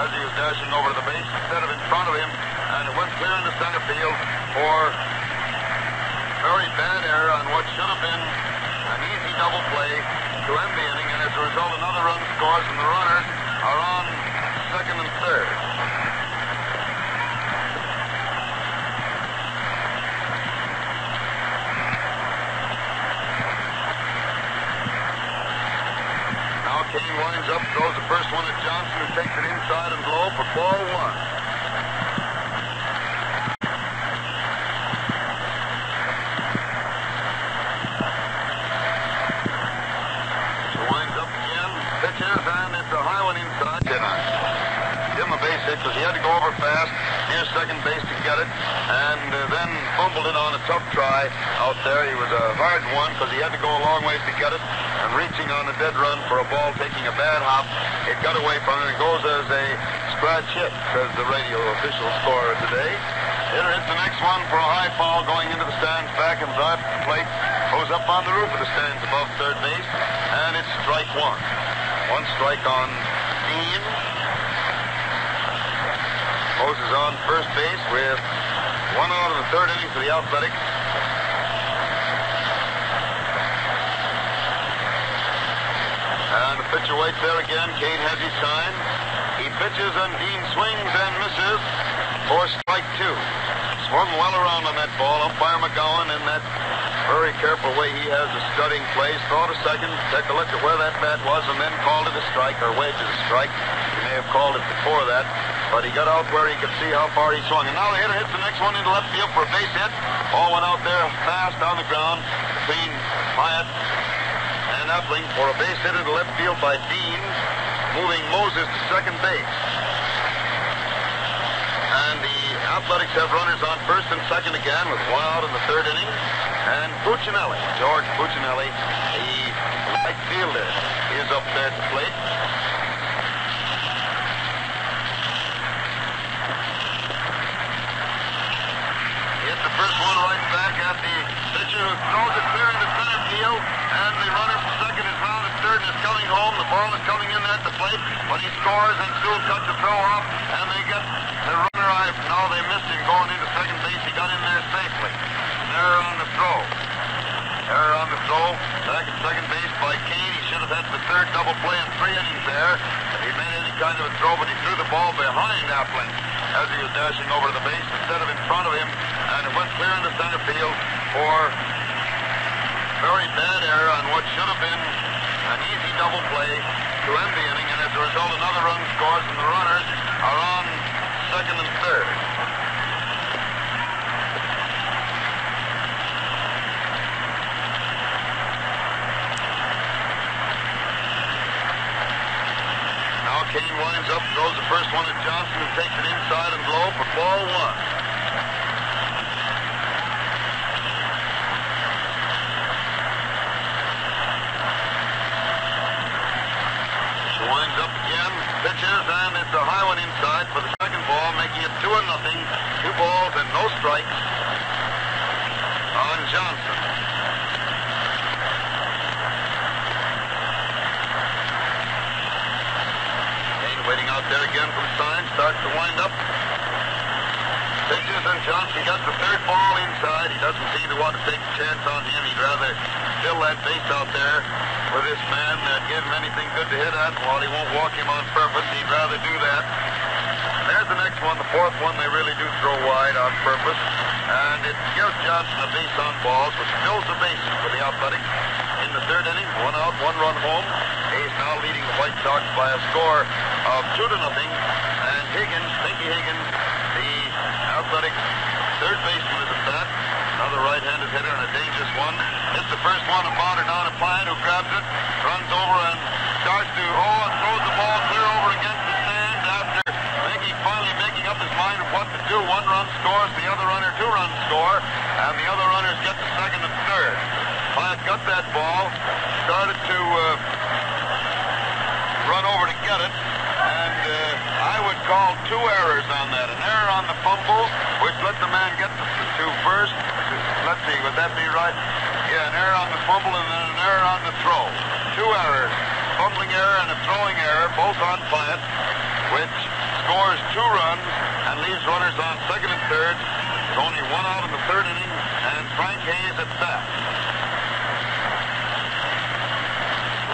as he was dashing over to the base instead of in front of him. And it went clear in the center field for very bad error on what should have been an easy double play to end the inning. And as a result, another run scores, and the runners are on second and third. Cain winds up, throws the first one at Johnson, who takes it inside and low for ball one. So winds up again, pitches, and it's a high one inside. Give him a base hit because he had to go over fast near second base to get it, and uh, then fumbled it on a tough try out there. He was a hard one because he had to go a long ways to get it, reaching on a dead run for a ball, taking a bad hop, it got away from him and goes as a scratch hit, says the radio official scorer today. Hitter hits the next one for a high foul going into the stands back and drive to the plate. Goes up on the roof of the stands above third base, and it's strike one. One strike on Dean. Moses on first base with one out in the third inning for the Athletics. And the pitcher waits there again. Cain has his sign. He pitches and Dean swings and misses for strike two. Swung well around on that ball. Umpire McGowan in that very careful way he has of studying plays. Thought a second, take a look at where that bat was, and then called it a strike or waved it a strike. He may have called it before that, but he got out where he could see how far he swung. And now the hitter hits the next one into left field for a base hit. Ball went out there fast on the ground between Piet Appling for a base hit into left field by Dean, moving Moses to second base. And the Athletics have runners on first and second again with out in the third inning. And Puccinelli, George Puccinelli, the right fielder, is up there at the plate. Hit the first one right back at the pitcher who throws it clear into center field. And the runner from second is round at third and is coming home. The ball is coming in at the plate. When he scores, and Sewell cuts the throw off, and they get the runner. I no, they missed him going into second base. He got in there safely. Error on the throw. Error on the throw. Back at second base by Cain. He should have had the third double play in three innings there. If he made any kind of a throw, but he threw the ball behind Appling as he was dashing over to the base instead of in front of him, and it went clear into center field for very bad error on what should have been an easy double play to end the inning, and as a result, another run scores, and the runners are on second and third. Now Cain winds up, throws the first one at Johnson, who takes it inside and low for ball one. She winds up again, pitches, and it's a high one inside for the second ball, making it two and nothing. Two balls and no strikes on Johnson. There again from sign, starts to wind up. Pitches and Johnson got the third ball inside. He doesn't seem to want to take a chance on him. He'd rather fill that base out there with this man that give him anything good to hit at. While he won't walk him on purpose, he'd rather do that. There's the next one, the fourth one. They really do throw wide on purpose. And it gives Johnson a base on balls, which fills the bases for the Athletics. In the third inning, one out, one run home. Hayes now leading the White Sox by a score of two to nothing. And Higgins, Pinky Higgins, the Athletics third baseman is at that. Another right-handed hitter and a dangerous one. Hits the first one and bounded down to Plant, who grabs it, runs over and starts to, oh, and throws the ball clear over against the stand after making, finally making up his mind of what to do. One run scores, the other runner two runs score, and the other runners get to second and third. Plant got that ball, started to uh, run over to get it, and uh, I would call two errors on that. An error on the fumble, which let the man get the two first. Let's see, would that be right? Yeah, an error on the fumble and then an error on the throw. Two errors fumbling error and a throwing error, both on Plant, which scores two runs and leaves runners on second and third. There's only one out in the third inning, and Frank Hayes at bat.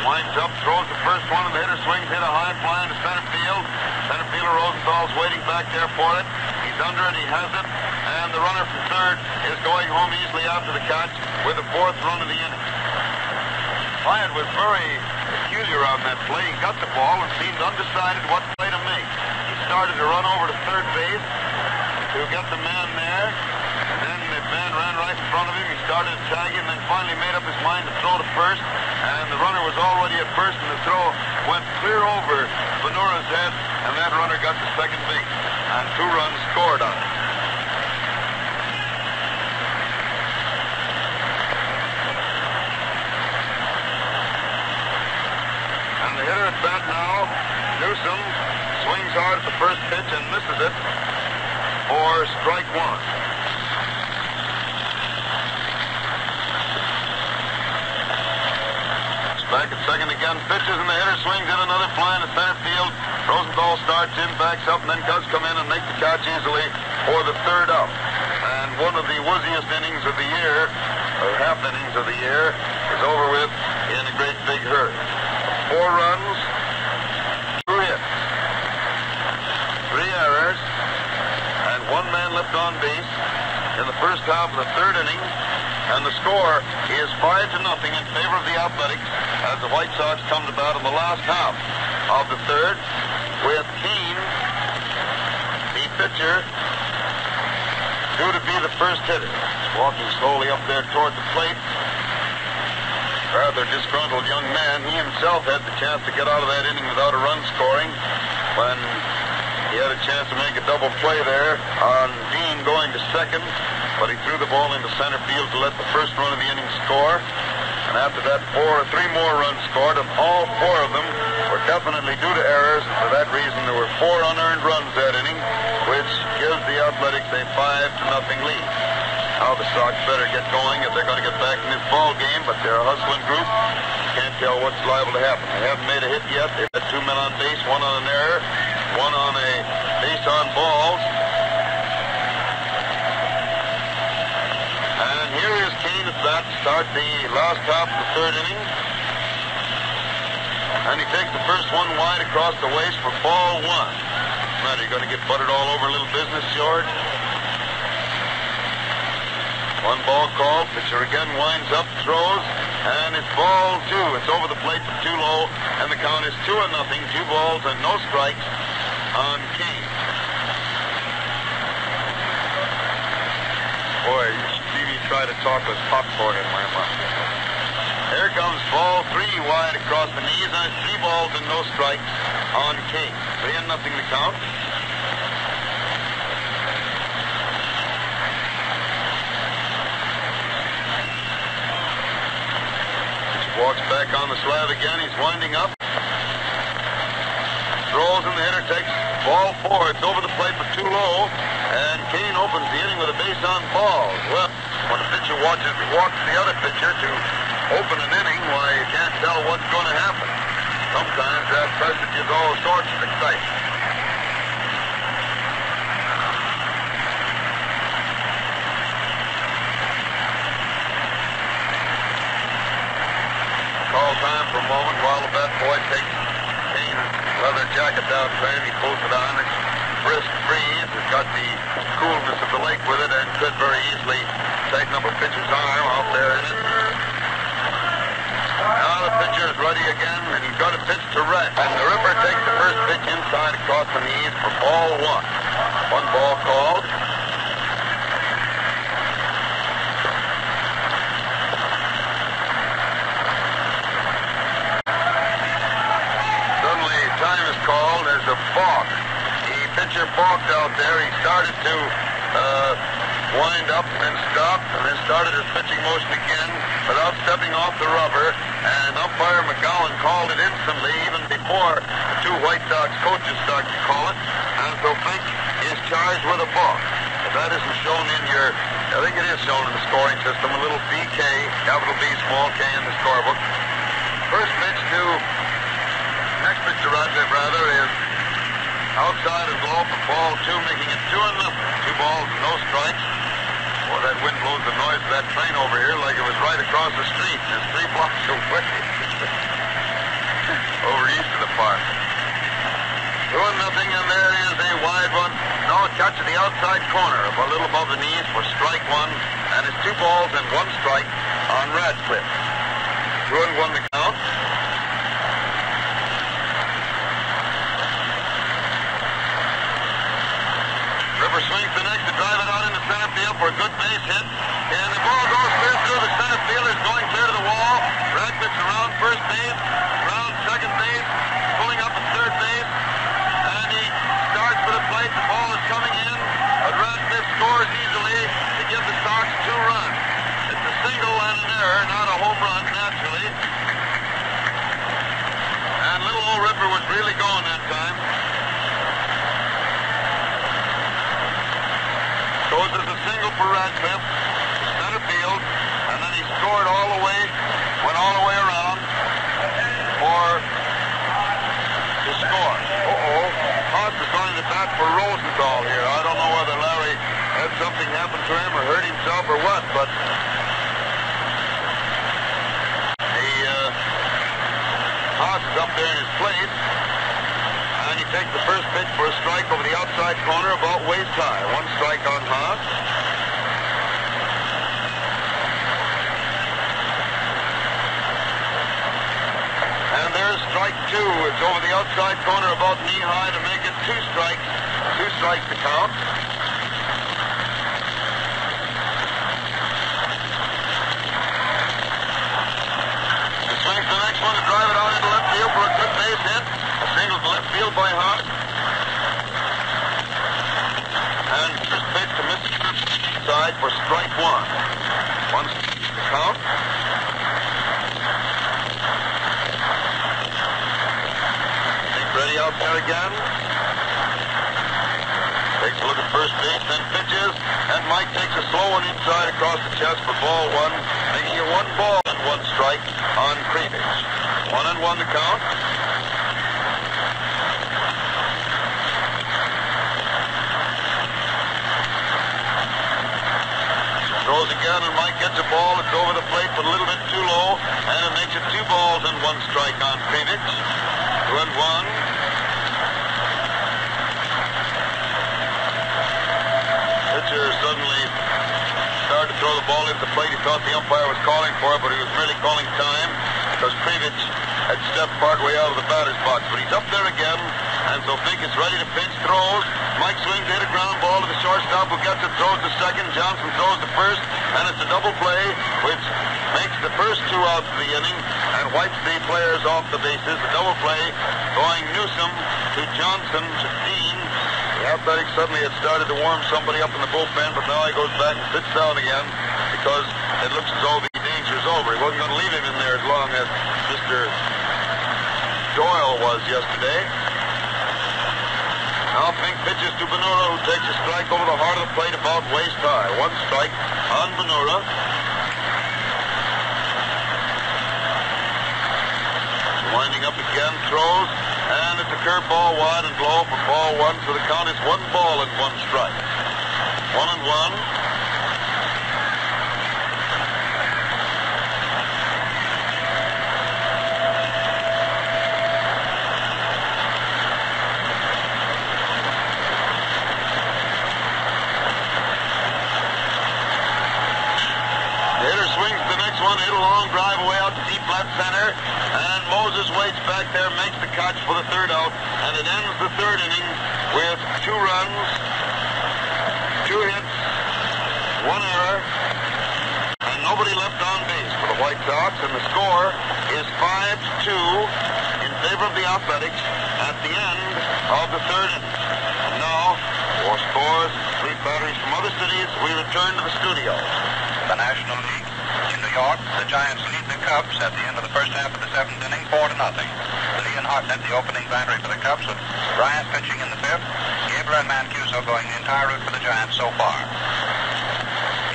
Winds up, throws the first one, and the hitter swings, hit a high fly into center field. Center fielder Rosenthal's waiting back there for it. He's under it, he has it, and the runner from third is going home easily after the catch with the fourth run of the inning. Bryant was very peculiar on that play. He got the ball and seemed undecided what play to make. He started to run over to third base to get the man there. And then the man ran right in front of him. He started to tag him, then finally made up his mind to throw to first. And the runner was already at first, and the throw went clear over Bonura's head, that runner got to second base. And two runs scored on it. And the hitter at bat now, Newsome, swings hard at the first pitch and misses it for strike one. Back at second again, pitches and the hitter swings in another fly in the center field. Rosenthal starts in, backs up, and then does come in and make the catch easily for the third out. And one of the wooziest innings of the year, or half innings of the year, is over with in a great big hurt. Four runs, two hits, three errors, and one man left on base in the first half of the third inning. And the score is five to nothing in favor of the Athletics as the White Sox come to bat in the last half of the third with Cain, the pitcher, due to be the first hitter. Walking slowly up there toward the plate. Rather disgruntled young man. He himself had the chance to get out of that inning without a run scoring when he had a chance to make a double play there on Dean going to second, but he threw the ball into center field to let the first run of the inning score. And after that, four, or three more runs scored, and all four of them were definitely due to errors. And for that reason, there were four unearned runs that inning, which gives the Athletics a five to nothing lead. Now the Sox better get going if they're going to get back in this ball game, but they're a hustling group. Can't tell what's liable to happen. They haven't made a hit yet. They've got two men on base, one on an error, one on a base on balls. And here is Cain at bat to start the last half of the third inning. And he takes the first one wide across the waist for ball one. Matter, you going to get buttered all over a little business, George? One ball called. Pitcher again winds up, throws, and it's ball two. It's over the plate too low, and the count is two and nothing. Two balls and no strikes on Cain. Boy, you see me try to talk with popcorn in my mouth. Here comes ball three wide across the knees, and it's three balls and no strikes on Cain. Three and nothing to count. Walks back on the slab again. He's winding up. Throws and the hitter takes ball four. It's over the plate but too low. And Cain opens the inning with a base on balls. Well, when a pitcher watches walks the other pitcher to open an inning, why you can't tell what's going to happen. Sometimes that presages all sorts of excitement. Call time for a moment while the bat boy takes Cain's leather jacket down him. He pulls it on. It's brisk breeze. It's got the coolness of the lake with it and could very easily up a pitcher's arm out there in it. Now the pitcher is ready again, and he's going to pitch to Rhett. And the Ripper takes the first pitch inside across the knees for ball one. One ball called. Suddenly, time is called. There's a balk. The pitcher balked out there. He started to uh, wind up and then stopped and then started his pitching motion again without stepping off the rubber. And umpire McGowan called it instantly, even before the two White Sox coaches started to call it. And so Fink is charged with a balk. If that isn't shown in your, I think it is shown in the scoring system, a little BK, capital B, small K in the scorebook. First pitch to next pitch to Radcliff, rather, is outside and low for ball two, making it two and nothing. Two balls no strikes. Boy, that wind blows the noise of that train over here like it was right across the street. Just three blocks away. over east of the park. And nothing, and there is a wide one. No, catch at the outside corner, a little above the knees for strike one, and it's two balls and one strike on Radcliff. Two and one to count. Mr. Doyle was yesterday. Now Fink pitches to Bonura, who takes a strike over the heart of the plate about waist high. One strike on Bonura. Winding up again, throws, and it's a curveball wide and low for ball one, so the count is one ball and one strike. One and one. The hitter swings the next one, hit a long drive away out to deep left center, Moses waits back there, makes the catch for the third out, and it ends the third inning with two runs, two hits, one error, and nobody left on base for the White Sox, and the score is 5-2 in favor of the Athletics at the end of the third inning. And now, for scores, three batteries from other cities, we return to the studio. The National League in New York, the Giants lead the Cubs at the end of the first half of the seventh inning, four to nothing. Leon Hartnett, the opening battery for the Cubs, with Bryant pitching in the fifth, Gabler and Mancuso going the entire route for the Giants so far.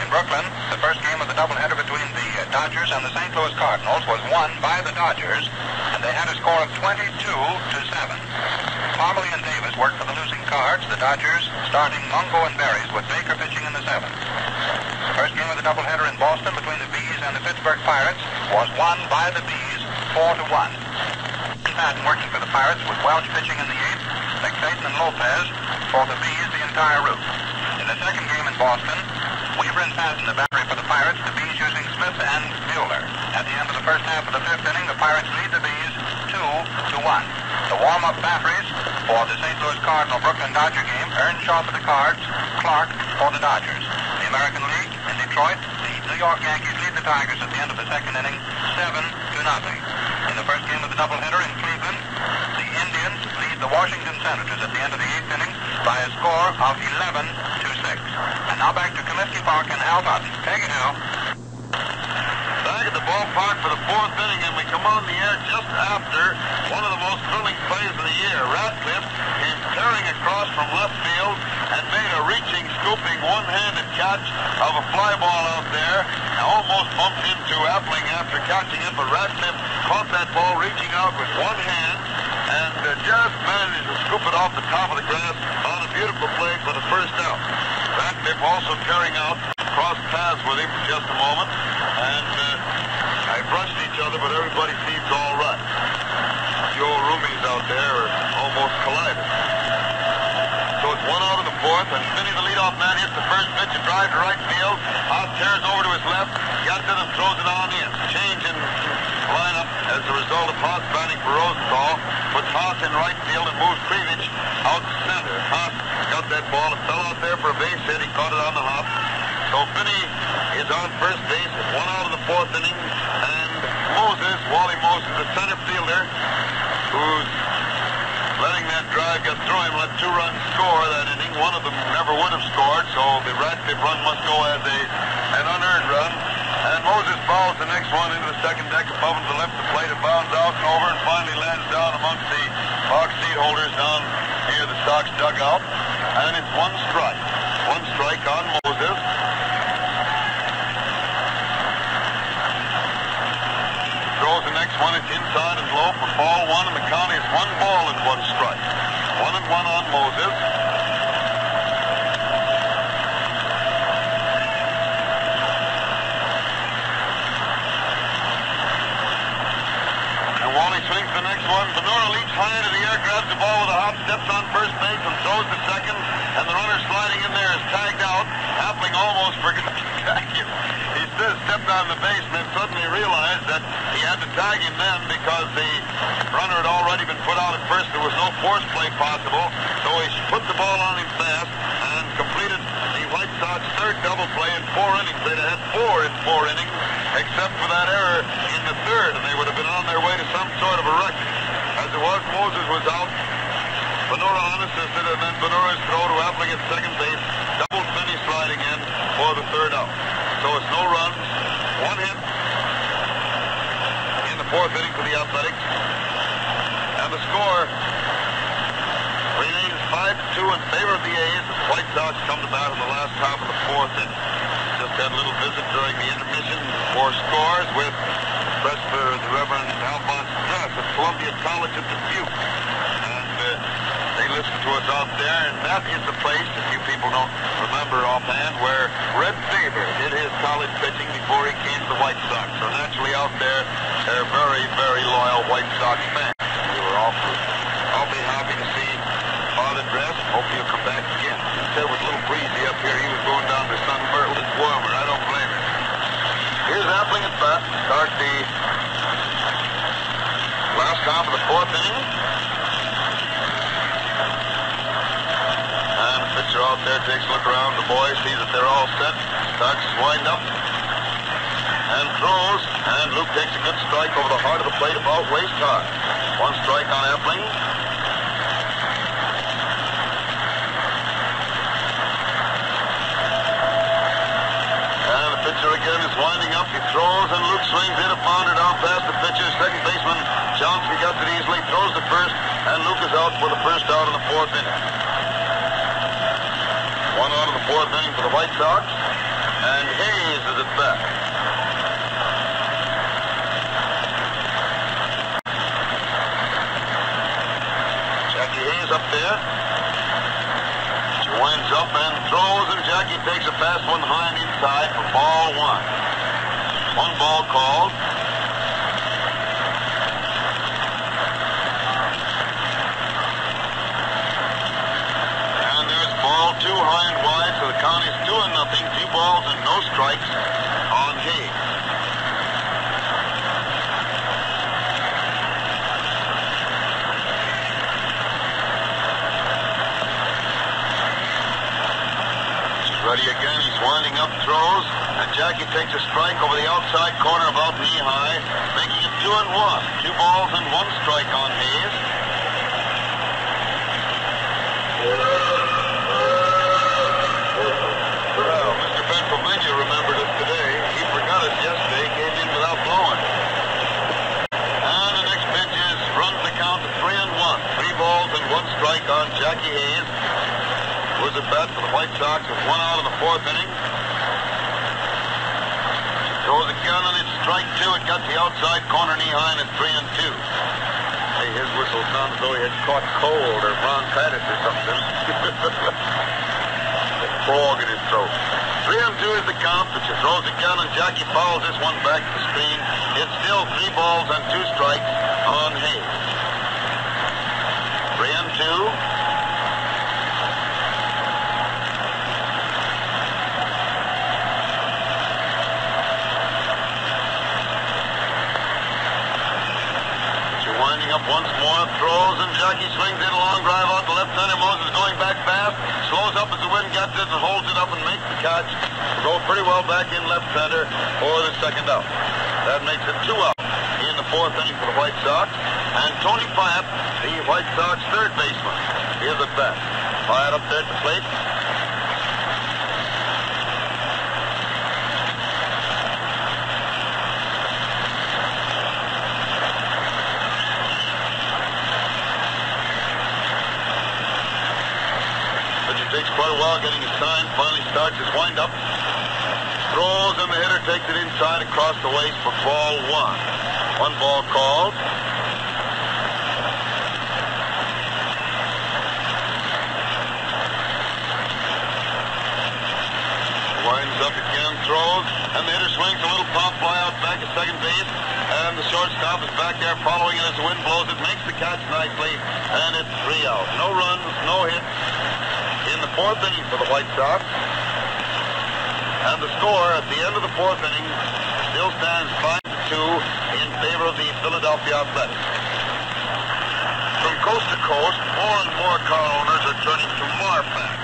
In Brooklyn, the first game of the doubleheader between the uh, Dodgers and the St. Louis Cardinals was won by the Dodgers, and and they had a score of 22 to 7. Parmelee and Davis worked for the losing cards, the Dodgers, starting Mungo and Berres with Baker pitching in the seventh. First game of the doubleheader in Boston between the Bees and the Pittsburgh Pirates was won by the 4 to 1. Padden working for the Pirates with Welch pitching in the eighth, MacFayden and Lopez for the Bees the entire route. In the second game in Boston, Weaver and Padden the battery for the Pirates, the Bees using Smith and Mueller. At the end of the first half of the fifth inning, the Pirates lead the Bees 2 to 1. The warm-up batteries for the St. Louis Cardinal Brooklyn Dodger game, Earnshaw for the Cards, Clark for the Dodgers. The American League in Detroit, the New York Yankees lead the Tigers at the end of the second inning 7 to nothing. The of the doubleheader in Cleveland, the Indians lead the Washington Senators at the end of the eighth inning by a score of 11 to 6. And now back to Comiskey Park and Al Totten. Take it, Al. Back at the ballpark for the fourth inning, and we come on the air just after one of the most thrilling plays of the year. Radcliff came tearing across from left field and made a reaching, scooping, one-handed catch of a fly ball out there. Almost bumped into Appling after catching it, but Radcliff caught that ball reaching out with one hand and uh, just managed to scoop it off the top of the grass on a beautiful play for the first out. Radcliff also carrying out, crossed paths with him for just a moment, and uh, I brushed each other, but everybody seems all right. The old roomies out there almost collided. So it's one out of the fourth, and Finney, the leadoff man, hits the first pitch and drive to right field. Out tears over to his left, gets it and throws it on in. Change in as a result of Haas batting for Rosenthal. Puts Haas in right field and moves Kreevich out to center. Haas got that ball and fell out there for a base hit. He caught it on the hop. So Finney is on first base one out of the fourth inning. And Moses, Wally Moses, the center fielder, who's letting that drive get through him, let two runs score that inning. One of them never would have scored, so the Radcliff run must go as a an unearned run. And Moses fouls the next one into the second deck above him to the left plate. It bounds out and over and finally lands down amongst the box seat holders down near the Sox dugout. And it's one strike. One strike on Moses. Throws the next one. It's inside and low for ball one, and the count is one ball and one strike. One and one on Moses. And Wally swings the next one. Bonura leaps high into the air, grabs the ball with a hop, steps on first base, and throws the second. And the runner sliding in there is tagged out. Appling almost forgot to tag him. He stood, stepped on the base, and then suddenly realized that he had to tag him then because the runner had already been put out at first. There was no force play possible. So he put the ball on him fast and completed the White Sox third double play in four innings. They'd had four in four innings, except for that error in the third, and they would have been on their way to some sort of a record. Was, Moses was out. Bonura unassisted, and then Bonura's throw to Appling at second base. Double Finney sliding in for the third out. So it's no runs, one hit in the fourth inning for the Athletics. And the score remains 5-2 in favor of the A's the White Sox come to bat in the last half of the fourth inning. Just had a little visit during the intermission for scores with press the Reverend Columbia College at Dubuque. And uh, they listen to us out there, and that is the place, if you people don't remember offhand, where Red Faber did his college pitching before he came to the White Sox. So naturally out there, they're very, very loyal White Sox fans. We were awfully, awfully happy to see Father Dress. Hope he'll come back again. He said with a little breezy up here, he was going down to Sunbird. It's warmer. I don't blame him. Here's Appling at bat. Start the half of the fourth inning. And the pitcher out there takes a look around the boys, sees that they're all set, starts his wind up, and throws. And Luke takes a good strike over the heart of the plate about waist high. One strike on Appling. He throws and Luke swings in a pounder down past the pitcher. Second baseman Johnson gets it easily, throws the first, and Luke is out for the first out in the fourth inning. One out of the fourth inning for the White Sox, and Hayes is at bat. Jackie Hayes up there. She winds up and throws, and Jackie takes a fast one high and inside for ball one. One ball called. And there's ball two high and wide, so the count is two and nothing. Two balls and no strikes on Hayes. Ready again. He's winding up throws, Jackie takes a strike over the outside corner about knee high, making it two and one. Two balls and one strike on Hayes. Well, Mr. Pennsylvania remembered it today. He forgot it yesterday. Came in without blowing. And the next pitch is runs the count to three and one. Three balls and one strike on Jackie Hayes. Was at bat for the White Sox with one out in the fourth inning. Throws a gun and it's strike two. It got the outside corner knee high and it's three and two. Hey, his whistle sounds as though he had caught cold or bronchitis or something. frog in his throat. Three and two is the count, but she throws a gun and Jackie fouls this one back to the screen. It's still three balls and two strikes on Hayes. Three and two. She's winding up once throws, and Jackie swings in a long drive out to left center. Moses going back fast, slows up as the wind gets it and holds it up and makes the catch. Go pretty well back in left center for the second out. That makes it two out in the fourth inning for the White Sox. And Tony Piet, the White Sox third baseman, is at bat. Piet up there at plate. Quite a while getting his sign. Finally starts his windup. Throws and the hitter takes it inside across the waist for ball one. One ball called. Winds up again, throws, and the hitter swings a little pop fly out back at second base, and the shortstop is back there following it as the wind blows it, makes the catch nicely, and it's three out. No runs, no hits fourth inning for the White Sox. And the score at the end of the fourth inning still stands 5 to 2 in favor of the Philadelphia Athletics. From coast to coast, more and more car owners are turning to Marfak.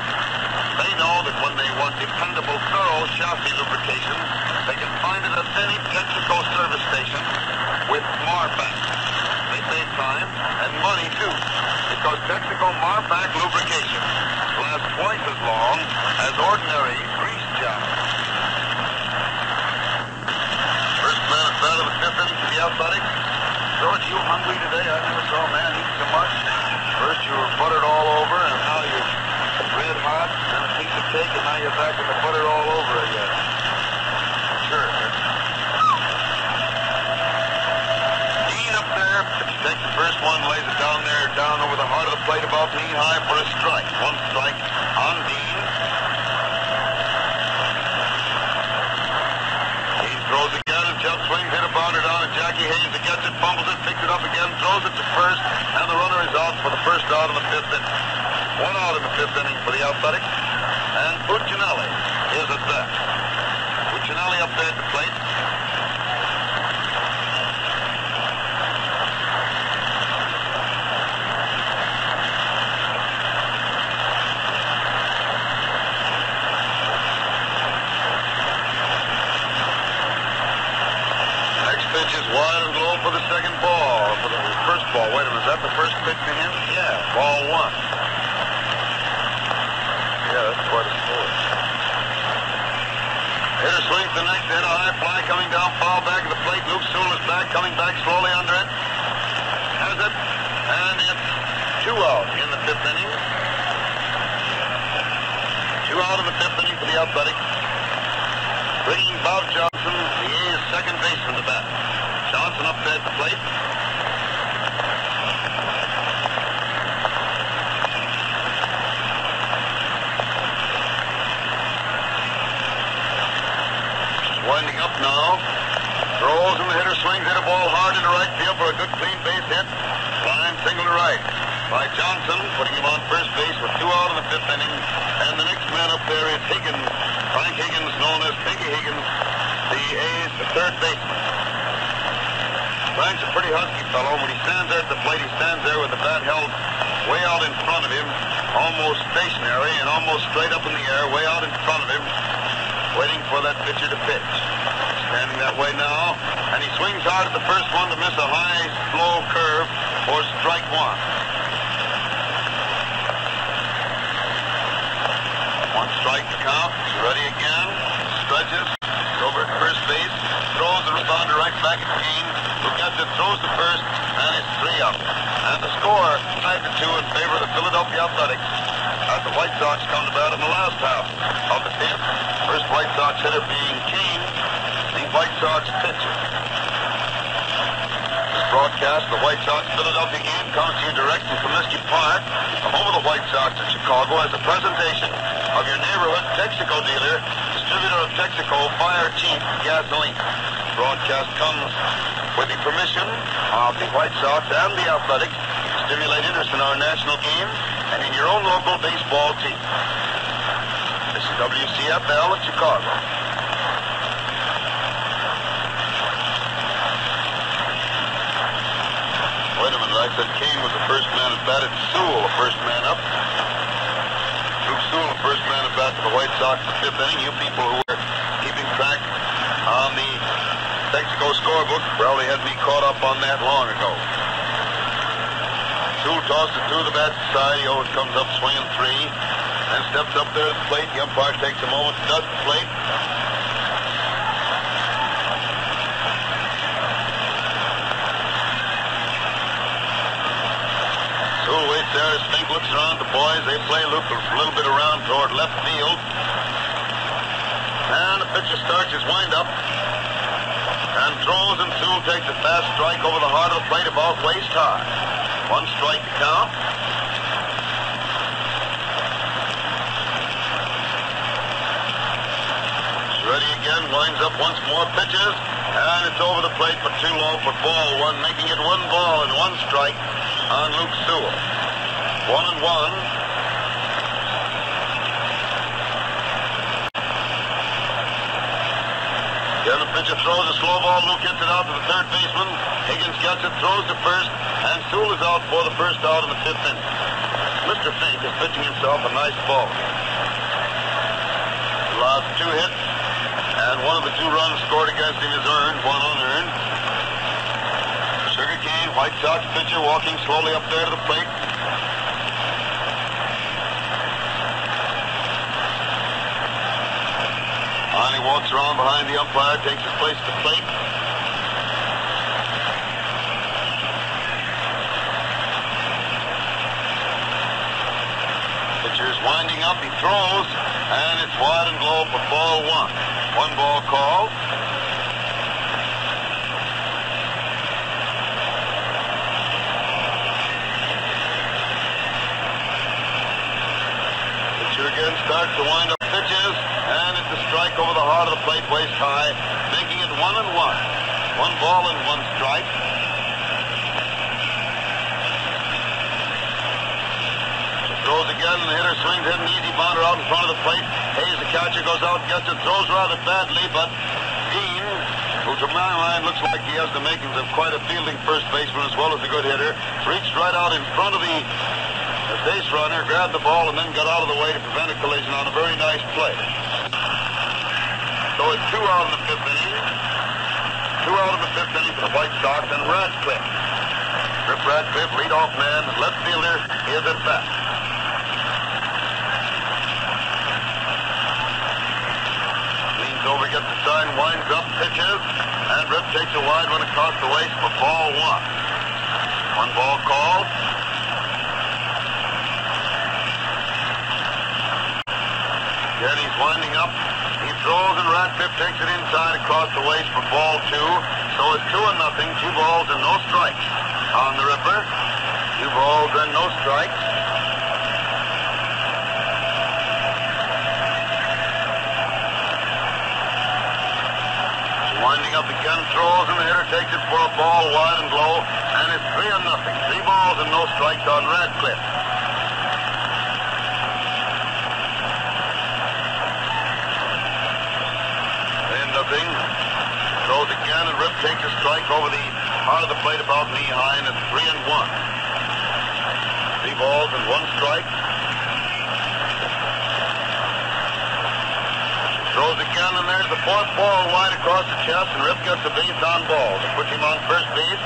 They know that when they want dependable, thorough chassis lubrication, they can find it at any Texaco service station with Marfak. They save time and money too, because Texaco Marfak lubrication lasts twice as long as ordinary grease job. First man bat of fifth inning for the Athletics. George, you hungry today? I never saw a man eat so much. First you were buttered all over, and now you're red hot, and a piece of cake, and now you're back in the butter all over again. Sure. Dean up there, takes the first one, lays it down there, down over the heart of the plate, about knee high for a strike. One strike on Dean. Dean throws again, and jump swings, hit a bounder down, and Jackie Hayes that gets it, fumbles it, picks it up again, throws it to first, and the runner is out for the first out in the fifth inning. One out in the fifth inning for the Athletics, and Puccinelli is at bat. Puccinelli up there at the plate. Next pitch is wide and low for the second ball. For ball. Wait a minute, is that the first pitch to him? Yeah, ball one. Yeah, that's quite a score. Hitter swings the next hit, a high fly coming down, foul back of the plate. Luke Sewell is back, coming back slowly under it. Has it, and it's two out in the fifth inning. Two out in the fifth inning for the Athletics. Bringing Bob Johnson, the A's second baseman, to bat. Johnson up there at the plate. Now. Throws and the hitter swings hit a ball hard into right field for a good clean base hit. Line single to right by Johnson, putting him on first base with two out in the fifth inning. And the next man up there is Higgins, Frank Higgins, known as Pinky Higgins, the A's third baseman. Frank's a pretty husky fellow. When he stands there at the plate, he stands there with the bat held way out in front of him, almost stationary and almost straight up in the air, way out in front of him, waiting for that pitcher to pitch. Standing that way now, and he swings hard at the first one to miss a high, slow curve for strike one. One strike to count. He's ready again. Stretches. Over at first base. Throws the rebounder right back at Cain, who gets it, throws to first, and it's three up. And the score, 5 to 2 in favor of the Philadelphia Athletics as the White Sox come to bat in the last half of the tenth. First White Sox hitter being the White Sox pitcher. This broadcast the White Sox Philadelphia game comes to you direct from Comiskey Park, the home of the White Sox in Chicago, as a presentation of your neighborhood Texaco dealer, distributor of Texaco Fire Chief Gasoline. Broadcast comes with the permission of the White Sox and the Athletics to stimulate interest in our national game and in your own local baseball team. This is WCFL in Chicago. I said Cain was the first man at bat. It's Sewell, the first man up. Luke Sewell, the first man at bat for the White Sox in the fifth inning. You people who were keeping track on the Texaco scorebook probably had me caught up on that long ago. Sewell tosses it to the bat side. He always comes up swinging three. And steps up there at the plate. The umpire takes a moment to dust the plate. Waits there as Fink looks around the boys. They play loop a little bit around toward left field. And the pitcher starts his windup and throws, and Sewell takes a fast strike over the heart of the plate about waist high. One strike to count. Ready again, winds up once more, pitches, and it's over the plate for too low for ball one, making it one ball and one strike on Luke Sewell. One and one. Then the pitcher throws a slow ball. Luke gets it out to the third baseman. Higgins gets it, throws to first, and Sewell is out for the first out of the fifth inning. Mr. Fink is pitching himself a nice ball. Last two hits, and one of the two runs scored against him is earned, one unearned. Sugar Cain, White Sox pitcher, walking slowly up there to the plate. On he walks around behind the umpire, takes his place at the plate. Pitcher is winding up, he throws, and it's wide and low for ball one. One ball called. Pitcher again starts to wind up pitches, and it's a strike over the heart of the plate, waist high, making it one and one. One ball and one strike. Throws again, the hitter swings it an easy bounder out in front of the plate. Hayes, the catcher, goes out, gets it, throws rather badly, but Dean, who to my mind looks like he has the makings of quite a fielding first baseman as well as a good hitter, reached right out in front of the the base runner, grabbed the ball, and then got out of the way to prevent a collision on a very nice play. So it's two out in the fifth inning. In the inning for the White Sox and Radcliff. Rip Radcliffe, leadoff man, left fielder, is at bat. Leans over, gets the sign, winds up, pitches, and Rip takes a wide one across the waist for ball one. One ball called. He's winding up. Throws and Radcliff takes it inside across the waist for ball two. So it's two and nothing, two balls and no strikes on the Ripper. Two balls and no strikes. Winding up again, throws, and the hitter takes it for a ball wide and low, and it's three and nothing. Three balls and no strikes on Radcliffe. Nothing. Throws again, and Rip takes a strike over the heart of the plate about knee high, and it's three and one. Three balls and one strike. Throws again, and there's the fourth ball wide across the chest, and Rip gets a base on ball. They put him on first base,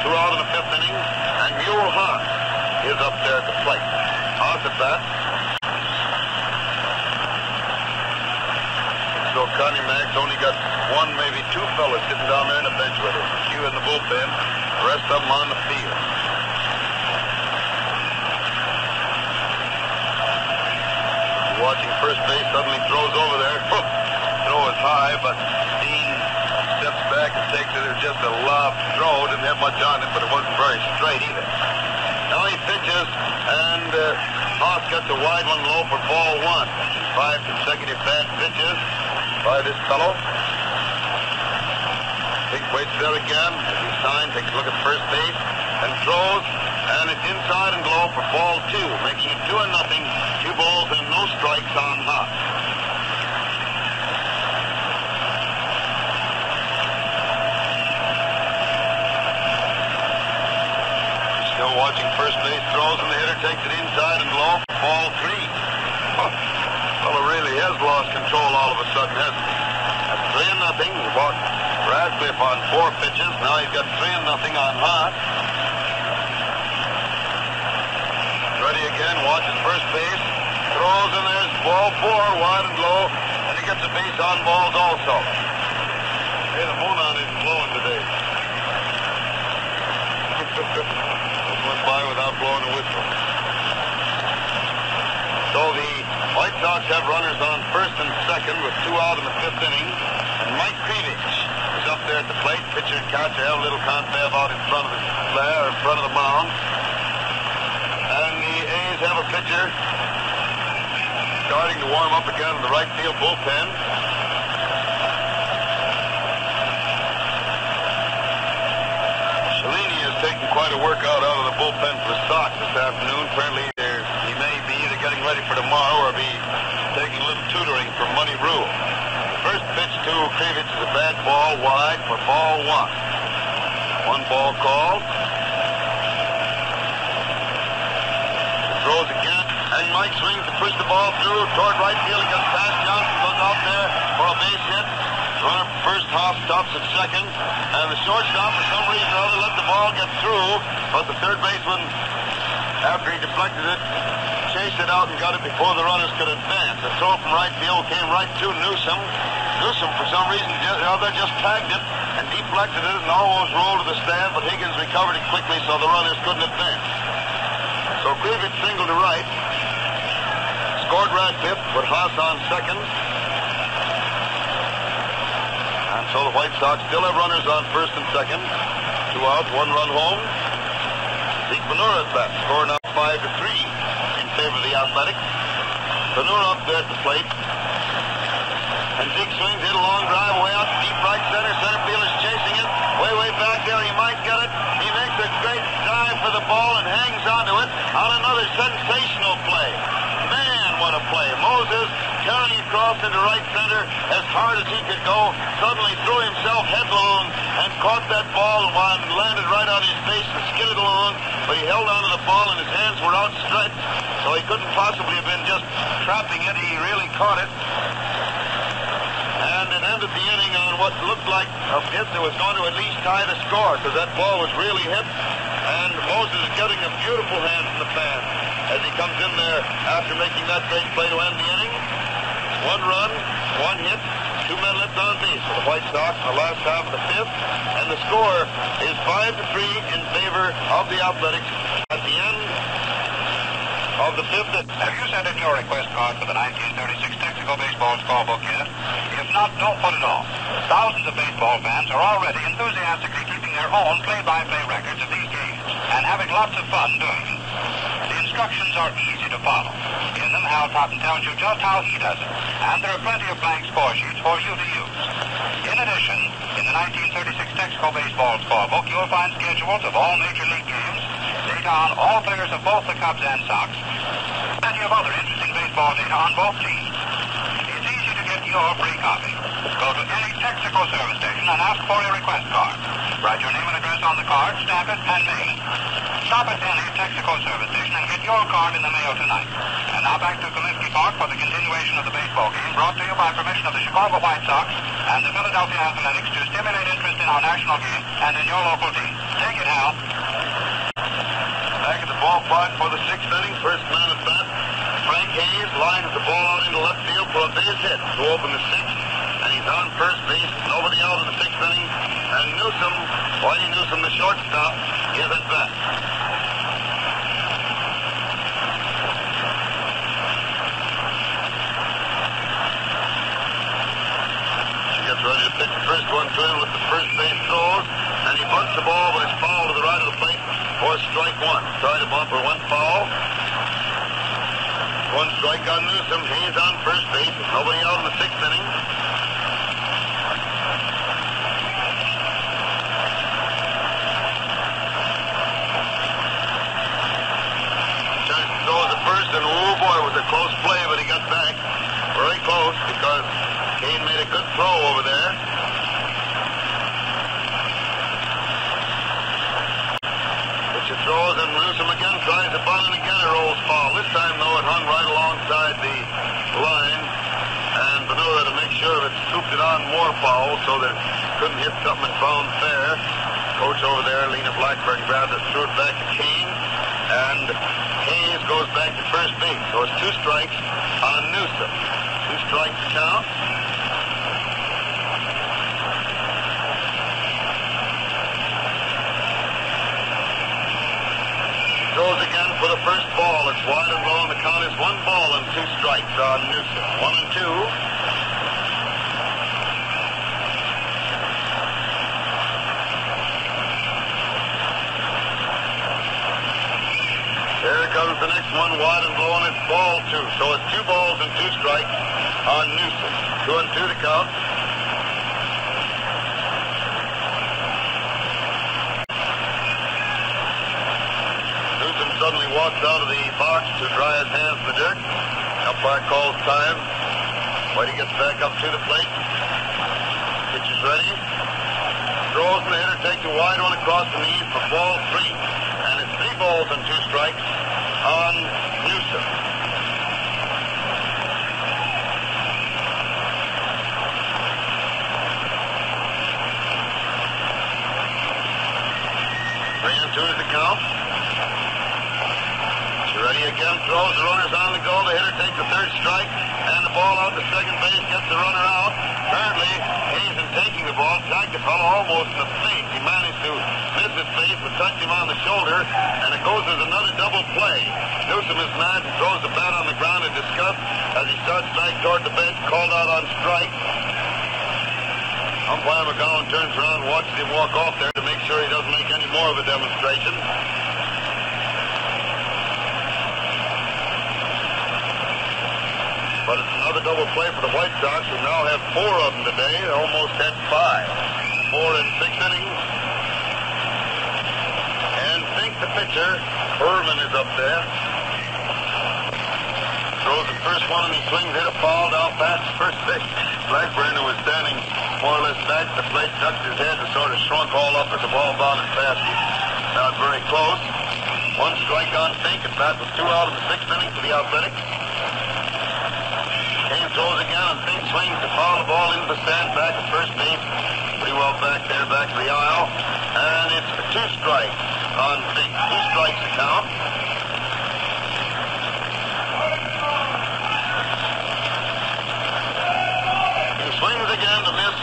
two out in the fifth inning, and Mule Haas is up there at the plate. Haas at bat. Connie Mack's only got one, maybe two fellas sitting down there in the bench with him. A few in the bullpen, the rest of them on the field. Watching first base, suddenly throws over there. Throw is high, but Dean steps back and takes it as just a lob throw. Didn't have much on it, but it wasn't very straight either. Now he pitches, and uh, Haas gets a wide one low for ball one. Five consecutive bad pitches by this fellow. Big waits there again he signs, takes a look at first base, and throws, and it's inside and low for ball two, making it two and nothing. Two balls and no strikes on Haas. Still watching first base throws, and the hitter takes it inside and low for ball three. Fellow really has lost control all of a sudden, hasn't he? That's three and nothing. He walked Radcliff on four pitches. Now he's got three and nothing on Haas. Ready again, watches first base. Throws and there's ball four, wide and low, and he gets a base on balls also. Hey, the moon on is blowing today. Just went by without blowing a whistle. So the Sox have runners on first and second with two out in the fifth inning. And Mike Kreevich is up there at the plate. Pitcher and catcher have a little confab out in front of the flare, in front of the mound. And the A's have a pitcher starting to warm up again in the right field bullpen. Cellini has taken quite a workout out of the bullpen for the Sox this afternoon. Apparently, he may be either getting ready for tomorrow or be taking a little tutoring from Muddy Ruel. First pitch to Kreevich is a bad ball wide for ball one. One ball called. Throws again, and Mike swings to push the ball through toward right field. He gets past Johnson, goes out there for a base hit. Runner first, Hoff stops at second, and the shortstop, for some reason or other, let the ball get through, but the third baseman, after he deflected it, chased it out and got it before the runners could advance. The throw from right field came right to Newsome. Newsome, for some reason or other, just tagged it and deflected it and almost rolled to the stand, but Higgins recovered it quickly so the runners couldn't advance. So Kreevich singled to right, scored Radcliff, put Haas on second. And so the White Sox still have runners on first and second. Two out, one run home. Zeke Bonura at bat. Score now five to three favor of the Athletics. Bonura up there at the plate. And Zeke swings, hit a long drive way out deep right center. Center fielder's chasing it. Way, way back there. He might get it. He makes a great dive for the ball and hangs onto it on another sensational play. Man, what a play. Moses carrying across into right center as hard as he could go. Suddenly threw himself headlong and caught that ball and landed right on his face and skidded along. But he held onto the ball and his hands were outstretched. So he couldn't possibly have been just trapping it. He really caught it. And it ended the inning on what looked like a hit that was going to at least tie the score because that ball was really hit. And Moses is getting a beautiful hand from the fan as he comes in there after making that great play to end the inning. One run, one hit, two men left on base for the White Sox in the last half of the fifth. And the score is 5 to 3 in favor of the Athletics of the fifth. Have you sent in your request card for the 1936 Texaco Baseball Scorebook yet? If not, don't put it off. Thousands of baseball fans are already enthusiastically keeping their own play-by-play records of these games and having lots of fun doing it. The instructions are easy to follow. In them, Hal Totten tells you just how he does it, and there are plenty of blank score sheets for you to use. In addition, in the 1936 Texaco Baseball Scorebook, you'll find schedules of all major league games, data on all players of both the Cubs and Sox, plenty of other interesting baseball data on both teams. It's easy to get your free copy. Go to any Texaco service station and ask for a request card. Write your name and address on the card, stamp it, and mail. Stop at any Texaco service station and get your card in the mail tonight. And now back to Comiskey Park for the continuation of the baseball game, brought to you by permission of the Chicago White Sox and the Philadelphia Athletics to stimulate interest in our national game and in your local team. Take it, Hal. Ballpark for the sixth inning, first man at bat. Frank Hayes lines the ball out into left field for a base hit to open the sixth, and he's on first base. Nobody out in the sixth inning, and Newsome, Whitey Newsome, the shortstop, is at bat. She gets ready to pitch the first one to him with the first base throws, and he bunts the ball, but it's foul to the right of for strike one. Tried a bumper, one foul. One strike on Newsome. Hayes on first base. Nobody out in the sixth inning. Turns to throw the first, and oh boy, it was a close play, but he got back very close because Cain made a good throw over there. Pitcher throws and Newsome again tries to bunt and again it rolls foul. This time though it hung right alongside the line and Bonura to make sure of it scooped it on more foul so that couldn't hit something and found fair. Coach over there, Lena Blackburn, grabbed it, threw it back to Cain, and Hayes goes back to first base. So it's two strikes on Newsome. Two strikes count. Throws again for the first ball. It's wide and low, and the count is one ball and two strikes on Newsome. One and two. There comes the next one, wide and low, and it's ball two. So it's two balls and two strikes on Newsome. Two and two to count. Newsome suddenly walks out of the box to dry his hands in the dirt. Umpire calls time. Whitey gets back up to the plate. Pitch is ready. Throws and the hitter takes a wide one across the knees for ball three. And it's three balls and two strikes on Newsome. Three two is the count. Again, throws, the runner's on the go, the hitter takes the third strike, and the ball out to second base, gets the runner out. Apparently, Hayes in taking the ball, tagged the fellow almost in the face. He managed to miss his face, but touched him on the shoulder, and it goes as another double play. Newsome is mad and throws the bat on the ground in disgust as he starts back toward the bench, called out on strike. Umpire McGowan turns around watches him walk off there to make sure he doesn't make any more of a demonstration. But it's another double play for the White Sox, who now have four of them today. They almost had five. Four in six innings. And Fink, the pitcher, Herman is up there. Throws the first one and he swings, hit a foul down past first base. Blackburn, who was standing more or less back the plate, ducked his head and sort of shrunk all up as the ball bounded past him. Not very close. One strike on Fink, and that was two out of the sixth inning for the Athletics. Throws again and Fink swings to foul the ball into the stand back at first base. Pretty well back there, back to the aisle. And it's two strikes on Fink. Two strikes to. He swings again to miss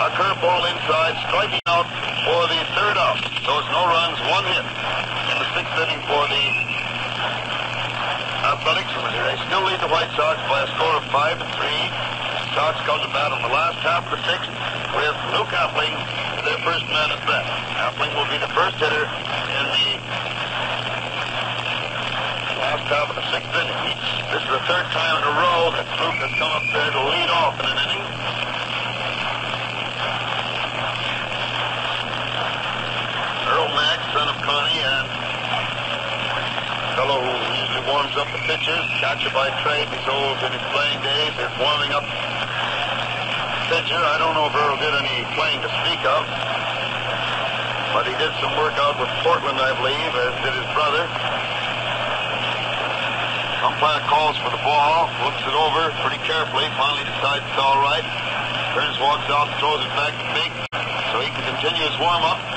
a curveball inside, striking out for the third out. So it's no runs, one hit in the sixth inning for the. They still lead the White Sox by a score of five to three. The Sox come to bat on the last half of the sixth with Luke Appling, their first man at bat. Appling will be the first hitter in the last half of the sixth inning. This is the third time in a row that Luke has come up there to lead off in an inning. Earl Mack, son of Connie, and fellow warms up the pitchers. Catcher by trade. He's old in his playing days. Is warming up pitcher. I don't know if Earl did any playing to speak of. But he did some work out with Portland, I believe, as did his brother. Umpire calls for the ball, looks it over pretty carefully, finally decides it's all right. Turns, walks out, throws it back to Fink so he can continue his warm-up.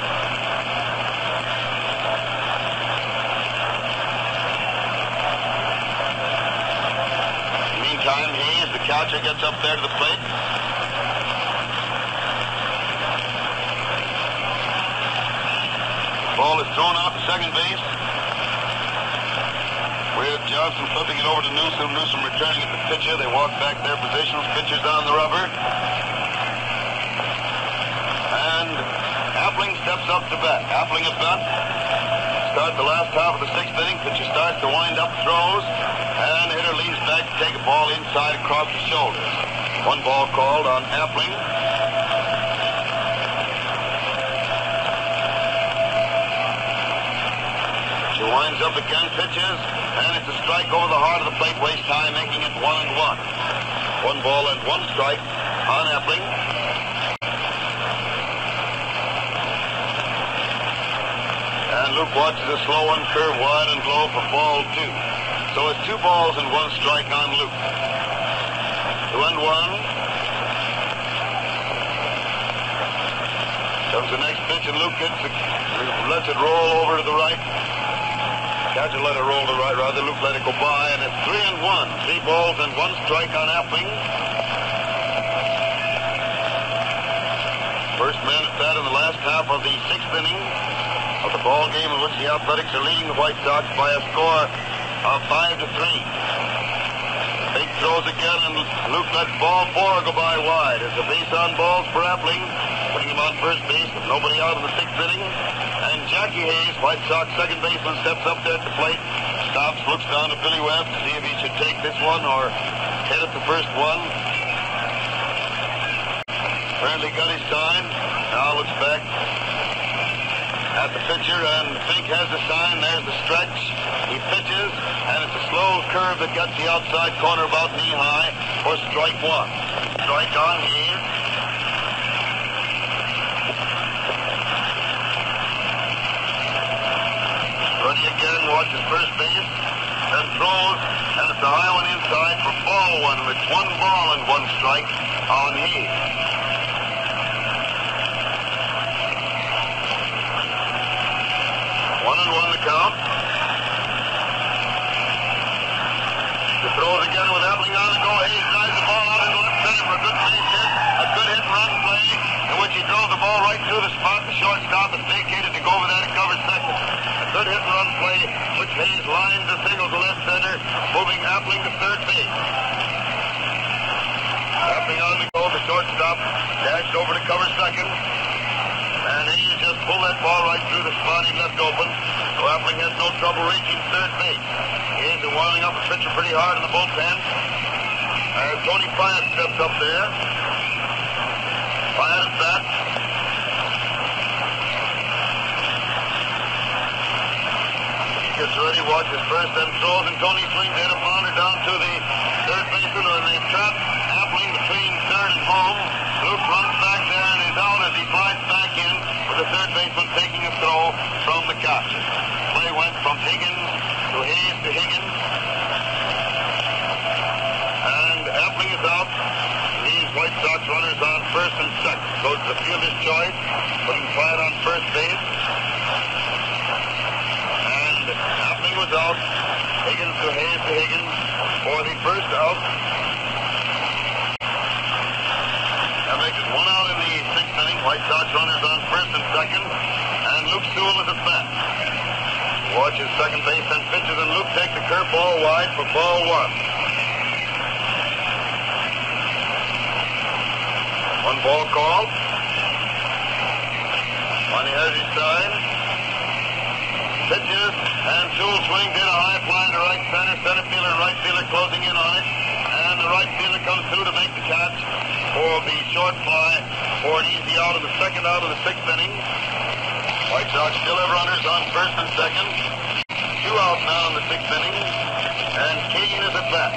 Catcher, gets up there to the plate. Ball is thrown out to second base. With Johnson flipping it over to Newsome. Newsome returning it to pitcher. They walk back their positions. Pitcher's on the rubber. And Appling steps up to bat. Appling at bat. Start the last half of the sixth inning. Pitcher starts to wind up throws. And the hitter leans back to take a ball inside across the shoulder. One ball called on Appling. She winds up again, pitches, and it's a strike over the heart of the plate, waste time, making it one and one. One ball and one strike on Appling. And Luke watches a slow one curve wide and low for ball two. So it's two balls and one strike on Luke. Two and one. Comes the next pitch, and Luke hits it, lets it roll over to the right. Catcher let it roll to the right, rather Luke let it go by, and it's three and one. Three balls and one strike on Appling. First man at bat in the last half of the sixth inning of the ball game in which the Athletics are leading the White Sox by a score of five to three. Big throws again, and Luke lets ball four go by wide. As a base on balls for Appling, putting him on first base with nobody out in the sixth inning. And Jackie Hayes, White Sox second baseman, steps up there at the plate, stops, looks down at Billy Webb to see if he should take this one or hit at the first one. Apparently got his sign. Now looks back at the pitcher, and Fink has the sign. There's the stretch. He pitches, and it's a slow curve that gets the outside corner about knee high for strike one. Strike on Hayes. Ready again, watches first base, then throws, and it's a high one inside for ball one. It's one ball and one strike on Hayes. One and one the count. The throws again with Appling on the go. Hayes drives the ball out into left center for a good base hit. A good hit and run play in which he drove the ball right through the spot. The shortstop is vacated to go over that and cover second. A good hit and run play which Hayes lines the single to left center, moving Appling to third base. Appling on the go. The shortstop dashed over to cover second. Pulled that ball right through the spot he left open. Appling has no trouble reaching third base. Is winding up the pitcher pretty hard in the bullpen. As Tony Piet steps up there. Piet at bat. He gets ready, watches first, then throws, and Tony swings in a pounder down to the third baseman, and they trap Appling between third and home. Luke runs back there and is out as he slides back in the third baseman taking a throw from the catcher. Play went from Higgins to Hayes to Higgins. And Appling is out. These White Sox runners on first and second. Goes to the fielder's choice, putting Piet on first base. And Appling was out. Higgins to Hayes to Higgins for the first out. That makes it one out in the sixth inning. White Sox runners on first and second. And Luke Sewell is at bat. Watches second base and pitches, and Luke takes the curveball wide for ball one. One ball called. Money has his sign. Pitches, and Sewell swings in a high fly to right center. Center fielder right fielder closing in on it. And the right fielder comes through to make the catch for the short fly for an easy out of the second out of the sixth inning. White Sox still have runners on first and second. Two out now in the sixth inning. and Cain is at bat.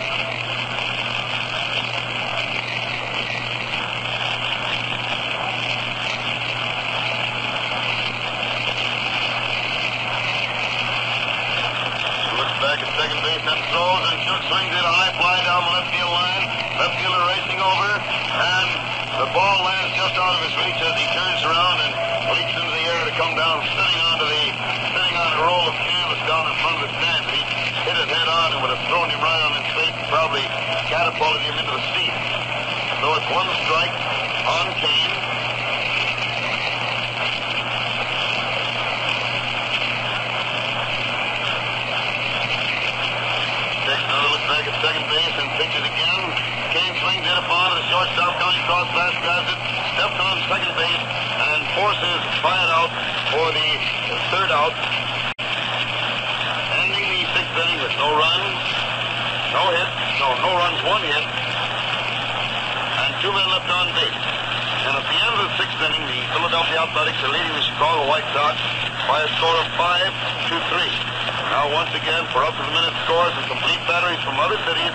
Looks back at second base and throws and swings it a high fly down the left field line. Left fielder racing over, and the ball lands just out of reach as he turns around and leaps into the air to come down, sitting onto the sitting on a roll of canvas down in front of the stand. He hit it head on and would have thrown him right on his face, probably catapulted him into the seat. So it's one strike on Cain. Second base and pitches again. Cain swings it upon the shortstop coming across fast, grabs it, second base, and forces Bryant out for the third out. Ending the sixth inning with no runs, no hits, no, no runs, one hit, and two men left on base. And at the end of the sixth inning, the Philadelphia Athletics are leading the Chicago White Sox by a score of five to three. Now, once again, for up-to-the-minute scores and complete batteries from other cities,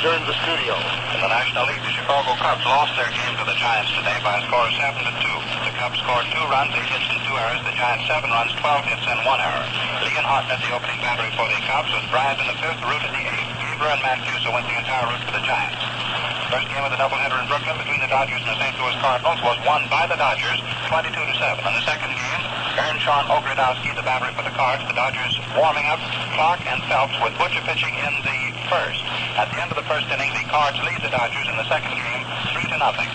to the studio. In the National League, the Chicago Cubs lost their game to the Giants today by a score of 7 to 2. The Cubs scored two runs, eight hits, and two errors. The Giants seven runs, 12 hits, and one error. Leon Harton at the opening battery for the Cubs was Bryant in the fifth, Root in the eighth. Bieber and Mancuso went the entire route for the Giants. First game of the doubleheader in Brooklyn between the Dodgers and the St. Louis Cardinals was won by the Dodgers 22 to 7. In the second game, Earnshaw Ogrodowski, the battery for the Cards, the Dodgers warming up, Clark and Phelps with Butcher pitching in the first. At the end of the first inning, the Cards lead the Dodgers in the second game 3 to nothing.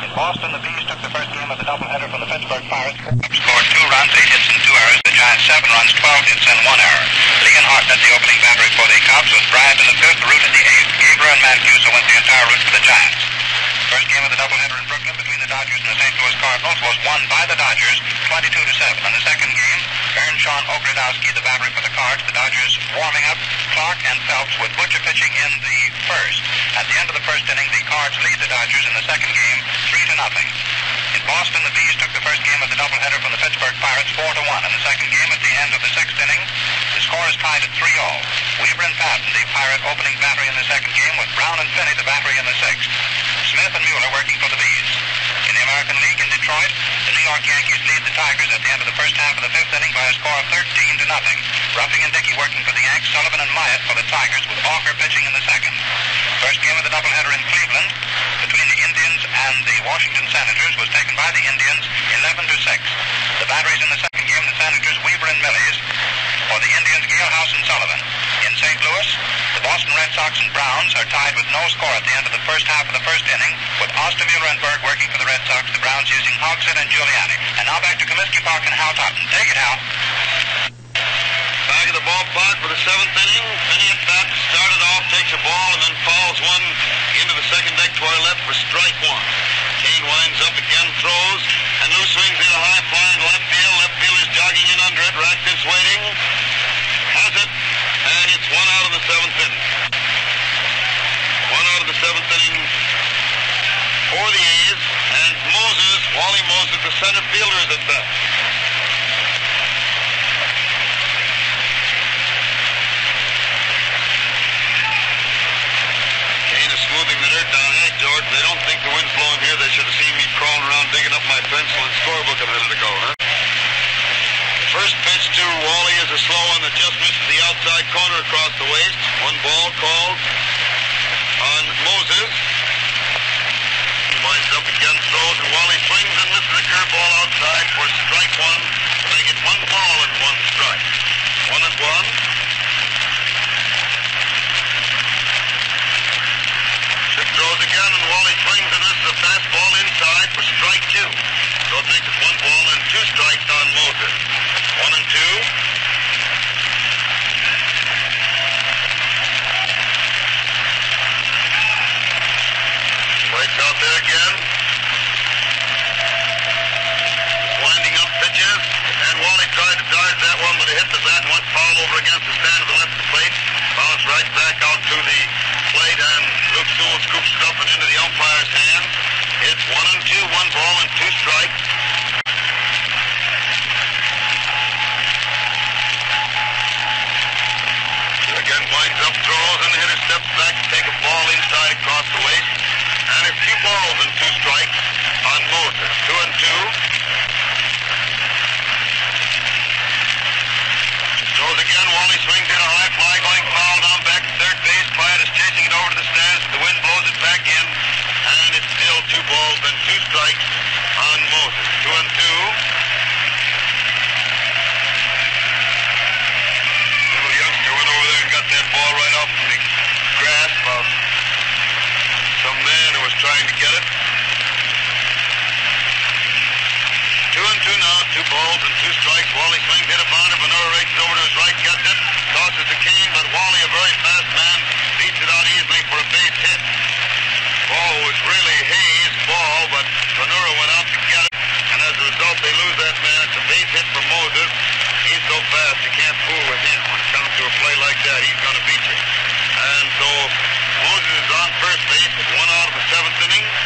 In Boston, the Bees took the first game of the doubleheader from the Pittsburgh Pirates. Scored two runs, eight hits, and two errors. The Giants seven runs, 12 hits, and one error. Leon Harton at the opening battery for the Cubs with Bryant in the fifth, Root in the eighth. Gabler and Mancuso went the entire route for the Giants. First game of the doubleheader in Brooklyn between the Dodgers and the St. Louis Cardinals was won by the Dodgers 22 to 7. In the second game, Earnshaw Ogrodowski, the battery for the Cards, the Dodgers warming up, Clark and Phelps with Butcher pitching in the first. At the end of the first inning, the Cards lead the Dodgers in the second game 3 to nothing. In Boston, the Bees took the first game of the doubleheader from the Pittsburgh Pirates 4 to 1. In the second game, at the end of the sixth inning, the score is tied at 3 all. Weaver and Padden, the Pirate opening battery in the second game, with Brown and Finney, the battery in the sixth. Smith and Mueller working for the Bees. In the American League in Detroit, York Yankees lead the Tigers at the end of the first half of the fifth inning by a score of 13 to nothing. Ruffing and Dickey working for the Yanks, Sullivan and Myatt for the Tigers, with Walker pitching in the second. First game of the doubleheader in Cleveland between the Indians and the Washington Senators was taken by the Indians 11 to 6. The batteries in the second game, the Senators, Weaver and Millies. For the Indians, Galehouse and Sullivan. St. Louis, the Boston Red Sox and Browns are tied with no score at the end of the first half of the first inning, with Ostermueller and Berg working for the Red Sox, the Browns using Hogsett and Giuliani. And now back to Comiskey Park and Hal Totten. Take it, Hal. Back at the ballpark for the seventh inning. Finney at bat started off, takes a ball, and then fouls one into the second deck to our left for strike one. Cain winds up again, throws, and Lou swings in a high fly in left field. Left fielder's jogging in under it. Radcliff's waiting. Has it, it's one out of the seventh inning. One out of the seventh inning for the A's, and Moses, Wally Moses, the center fielder, is at bat. Cain is smoothing the dirt down. Hey, George, they don't think the wind's blowing here. They should have seen me crawling around digging up my pencil and scorebook a minute ago, huh? First pitch to Wally is a slow one that just misses the outside corner across the waist. One ball called on Moses. He winds up again, throws, and Wally swings and misses the curveball outside for strike one. Make it one ball and one strike. One and one. Throws again, and Wally swings and misses a fastball inside for strike two. So it makes it one ball and two strikes on Moses. One and two. Waits out there again. Winding up pitches, and Wally tried to dodge that one, but it hit the bat and went foul over against the stand of the left plate. Bounced right back out to the plate, and Luke Sewell scoops it up and into the umpire's hand. It's one and two, one ball and two strikes. balls and the hitter steps back to take a ball inside across the waist. And it's two balls and two strikes on Moses. Two and two. Goes again. Wally swings in a high fly going foul down back to third base. Quiet is chasing it over to the stands. The wind blows it back in. And it's still two balls and two strikes on Moses. Two and two. Little youngster went over there and got that ball right off trying to get it. Two and two now, two balls and two strikes. Wally swings, hit a bounder. Bonura races over to his right, gets it, tosses to Cain, but Wally, a very fast man, beats it out easily for a base hit. Ball was really Hayes' ball, but Bonura went out to get it, and as a result, they lose that man. It's a base hit for Moses. He's so fast, you can't fool with him. When it comes to a play like that, he's going to beat you. And so Moses is on first base one out of the seventh inning.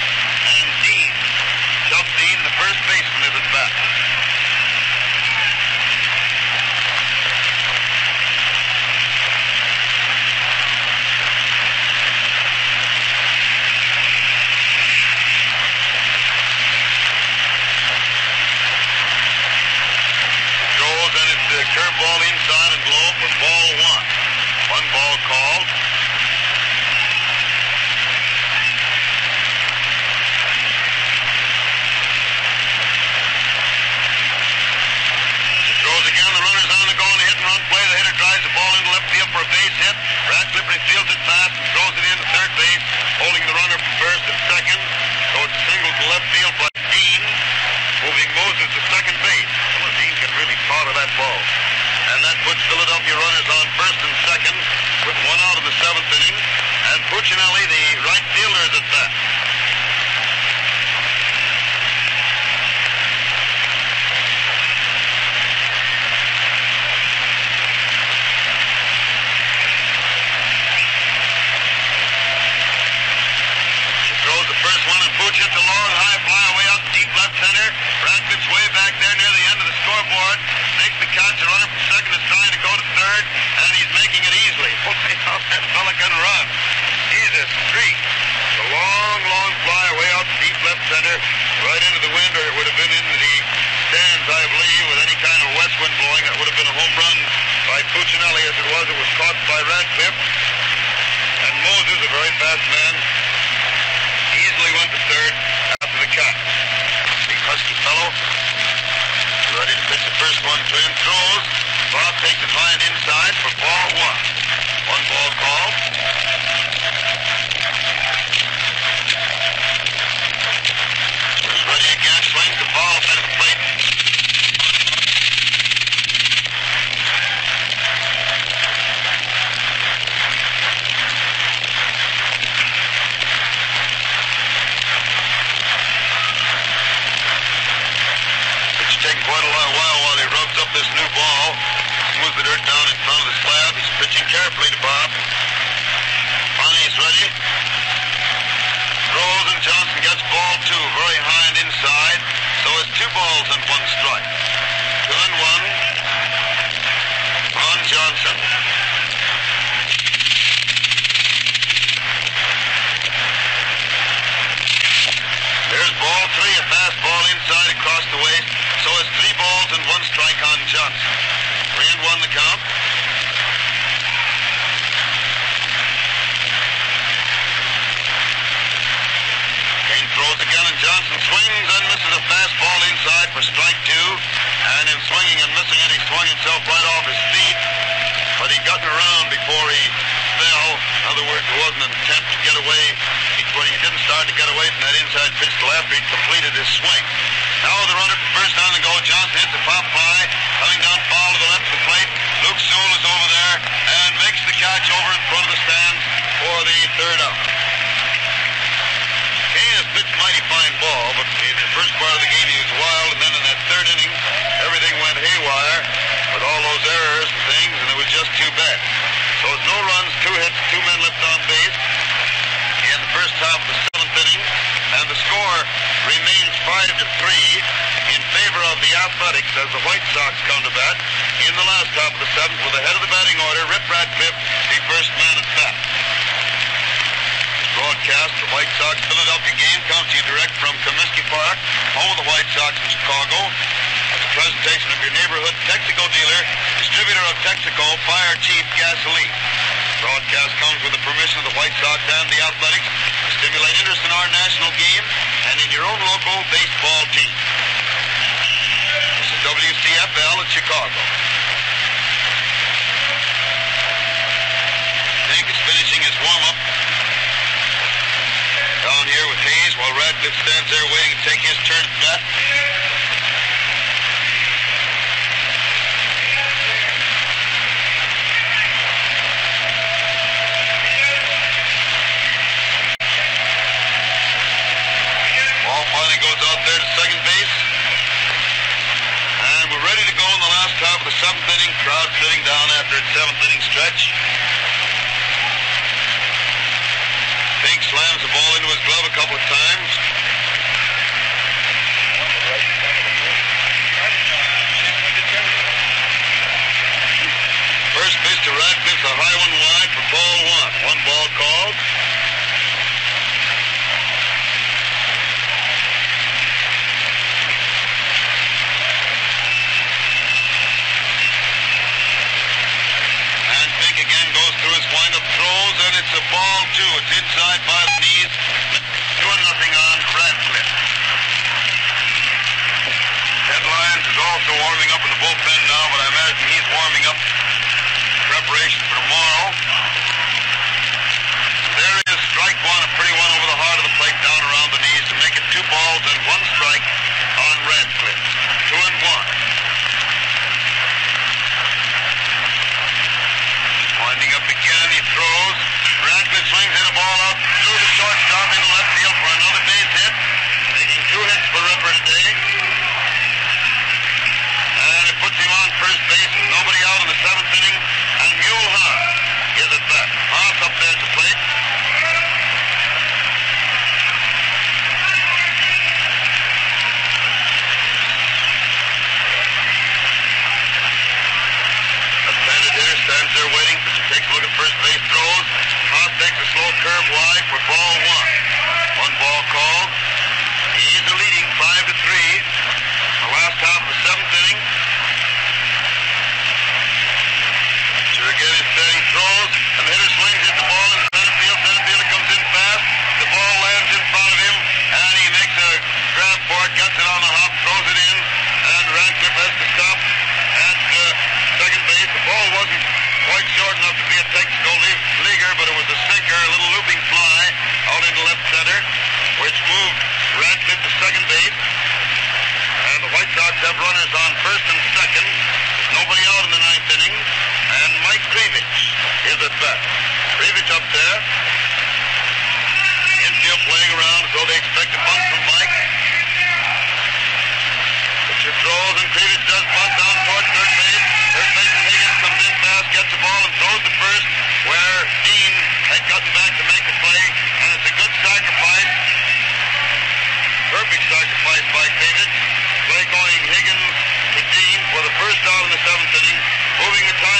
While Radcliff stands there waiting to take his turn at bat. Ball finally goes out there to second base. And we're ready to go in the last half of the seventh inning. Crowd sitting down after its seventh inning stretch. Fink slams the ball into his glove a couple of times. First pitch to Radcliff, a high one wide for ball one. One ball called. And Fink again goes through his windup and it's a ball too. It's inside by the knees. Doing nothing on Radcliff. Ted Lyons is also warming up in the bullpen now, but I imagine he's warming up preparation for tomorrow. There is strike one, a pretty one over the heart of the plate down around the knees to make it two balls and one strike on Radcliff. Two and one. Winding up again, he throws. Radcliff swings hit a ball out through the shortstop into left field for another base hit, making two hits for Ripper today. And it puts him on first base with nobody out in the seventh inning, and Mule Haas is at bat. Haas up there at the plate. Left-handed hitter stands there waiting. Takes a look at first base, throws. Haas takes a slow curve wide for ball one. One ball called. He's the leading five to three. The last half of the seventh inning. Sure again is steady throws, and the hitter swings, hits the ball in center field. Center fielder comes in fast. The ball lands in front of him, and he makes a grab for it, gets it on the hop, throws it in, and Radcliff has to stop at uh, second base. The ball wasn't quite short enough to be a technical le- leaguer, but it was a sinker, a little looping fly out into left center, which moved Radcliff to second base. And the White Sox have runners on first and second. Nobody out in the ninth inning. And Mike Kreevich is at bat. Kreevich up there. Infield playing around though they expect a bunt from Mike. Pitcher throws and Kreevich does bunt down toward third base. Third baseman Higgins comes in fast, gets the ball and throws to first where Dean had gotten back to make the play. And it's a good sacrifice. Perfect sacrifice by Kreevich. Play going Higgins to Dean for the first out the seventh inning, moving the tying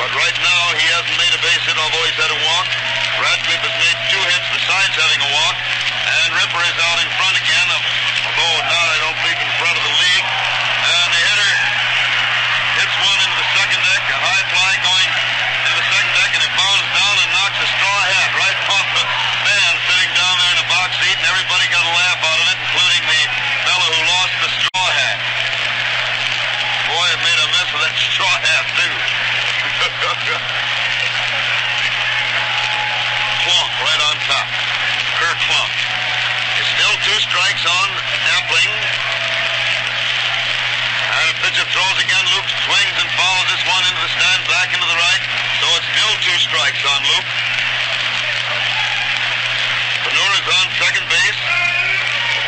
But right now, he hasn't made a base hit, although he's had a walk. Radcliff has made two hits besides having a walk. And Ripper is out in front again, although not goes again. Luke swings and follows this one into the stand, back into the right. So it's still two strikes on Luke. Bonura is on second base.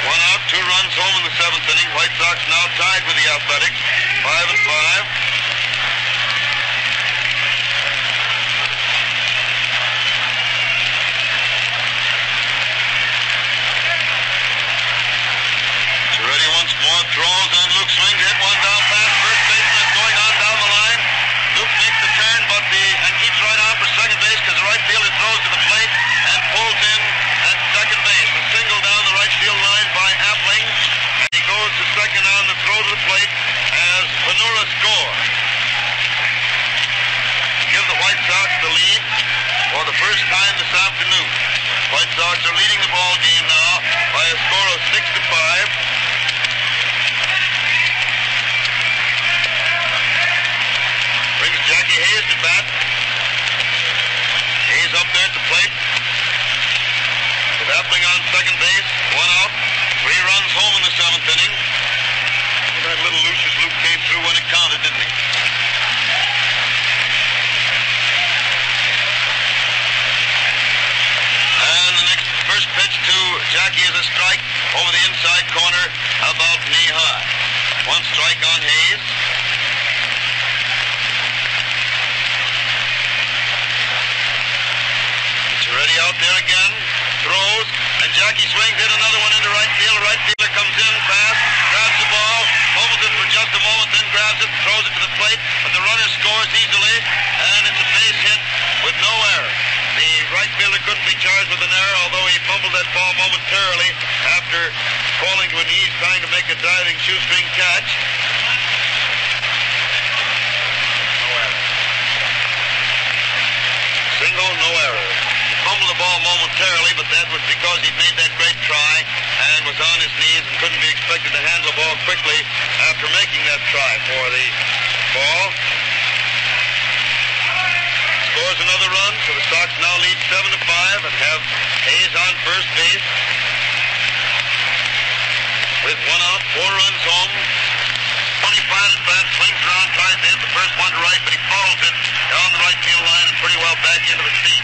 One out, two runs home in the seventh inning. White Sox now tied with the Athletics, five and five. quickly after making that try for the ball. Scores another run, so the Sox now lead 7 to 5 and have Hayes on first base. With one out, four runs home. Tony Piet at bat, swings around, tries to hit the first one to right, but he follows it down the right field line and pretty well back into the seat.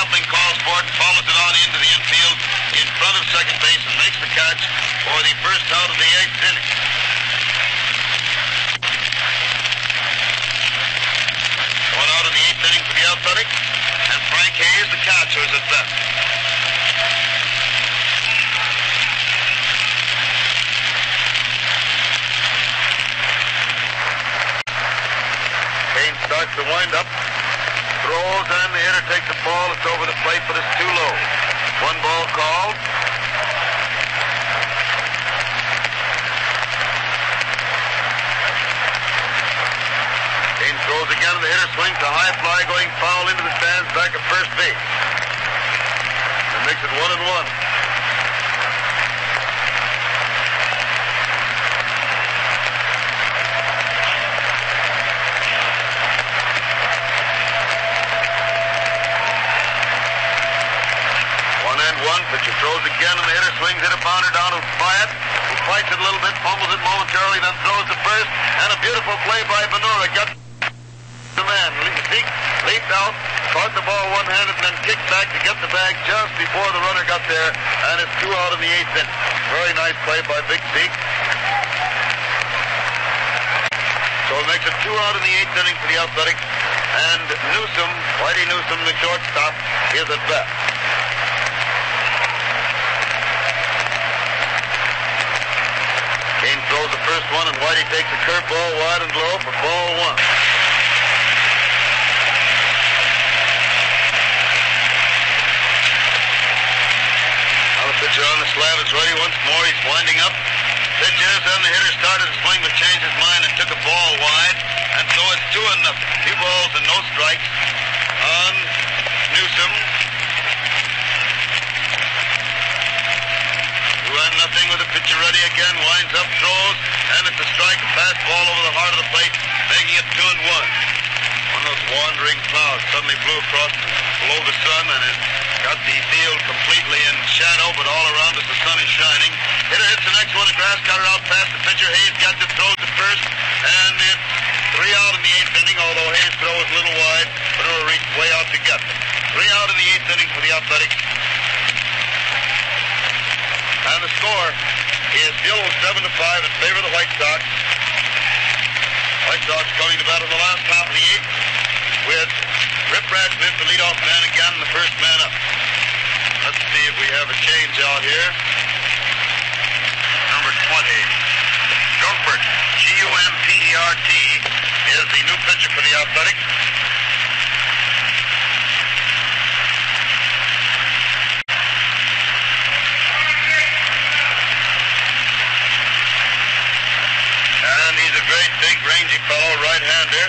But calls for it follows it on into the infield in front of second base and makes the catch for the first out of the eighth inning. One out of the eighth inning for the Athletics, and Frank Hayes, the catcher, is at bat. Cain starts to wind up, throws, and takes the ball. It's over the plate, but it's too low. One ball called. Cain throws again, the hitter swings a high fly going foul into the stands back at first base. That makes it one and one, pitcher throws again, and the hitter swings it a bounder down to Wyatt, who fights it a little bit, fumbles it momentarily, then throws to first, and a beautiful play by Bonura. Got the man. Zeke leaped out, caught the ball one-handed, and then kicked back to get the bag just before the runner got there, and it's two out in the eighth inning. Very nice play by Big Zeke. So it makes it two out in the eighth inning for the Athletics, and Newsome, Whitey Newsome, the shortstop, is at bat. Cain throws the first one, and Whitey takes a curveball wide and low for ball one. Now the pitcher on the slab is ready once more. He's winding up. Pitches, then the hitter started to swing, but changed his mind and took a ball wide. And so it's two and nothing. Two balls and no strikes on Newsome. Two and nothing with pitcher ready again. Winds up, throws, and it's a strike. Fastball over the heart of the plate, making it two and one. One of those wandering clouds suddenly blew across below the sun, and it Got the field completely in shadow, but all around us the sun is shining. Hitter hits the next one, a grass cutter out past the pitcher. Hayes gets it, throws it first, and it's three out in the eighth inning, although Hayes throws a little wide. Bonura reached way out to get them. Three out in the eighth inning for the Athletics. And the score is still 7 to 5 in favor of the White Sox. White Sox coming to bat in the last half of the eighth with Rip Radcliff, the leadoff man again, the first man up. Let's see if we have a change out here. Number 20. Gumpert, G-U-M-P-E-R-T, is the new pitcher for the Athletics. And he's a great, big, rangy fellow, right-hander.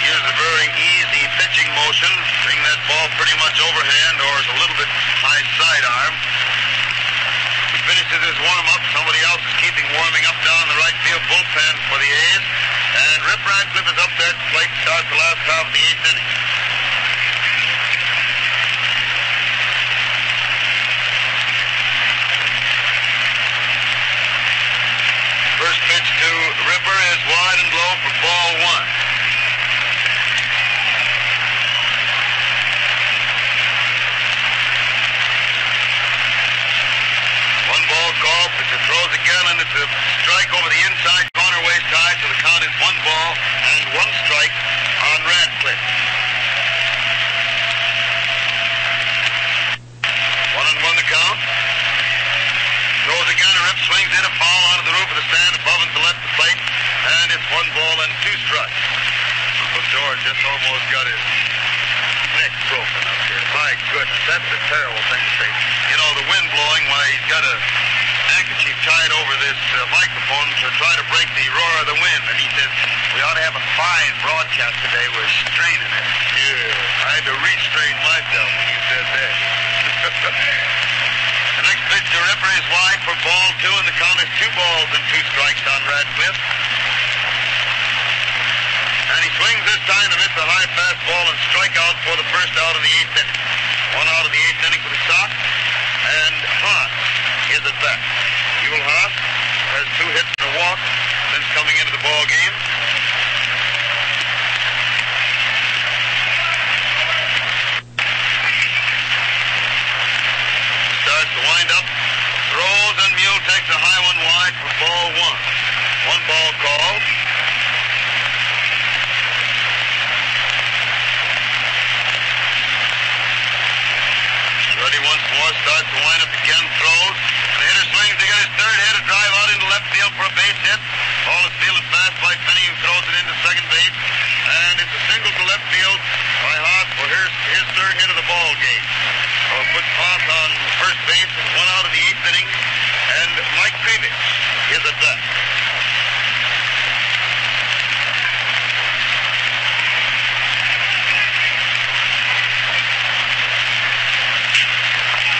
Here's a very easy pitching motion. Bring that ball pretty much overhand or is a little bit high sidearm. He finishes his warm-up. Somebody else is keeping warming up down the right field bullpen for the A's. And Rip Radcliff is up there at the plate to start the last half of the eighth inning. First pitch to Ripper is wide and low for ball one. One ball call, pitcher throws again, and it's a strike over the inside corner waist high, so the count is one ball and one strike on Radcliff. One and one to count. Throws again, a rip swings in, a foul out of the roof of the stand above and to left the plate, and it's one ball and two strikes. Uncle George just almost got his neck broken up here. My goodness, that's a terrible thing to say. You know, the wind blowing, why, he's got a handkerchief tied over this uh, microphone to try to break the roar of the wind, and he says, we ought to have a fine broadcast today. We're straining it. Yeah, I had to restrain myself when you said that. The next pitch to Ripper is wide for ball two, and the count is two balls and two strikes on Radcliff. And swings this time to miss a high fastball and strike out for the first out of the eighth inning. One out of the eighth inning for the Sox, and Haas is at bat. Ewell Haas has two hits and a walk since coming into the ball game. starts to wind up. Throws and Mule takes a high one wide for ball one. One ball called. Ready once more, starts to wind up again, throws. And the hitter swings to get his third hit, a drive out into left field for a base hit. Ball is fielded fast by Penny, who throws it into second base. And it's a single to left field by Haas for his, his third hit of the ball game. So it puts Haas on first base, one out of the eighth inning, and Mike Kreevich is at bat.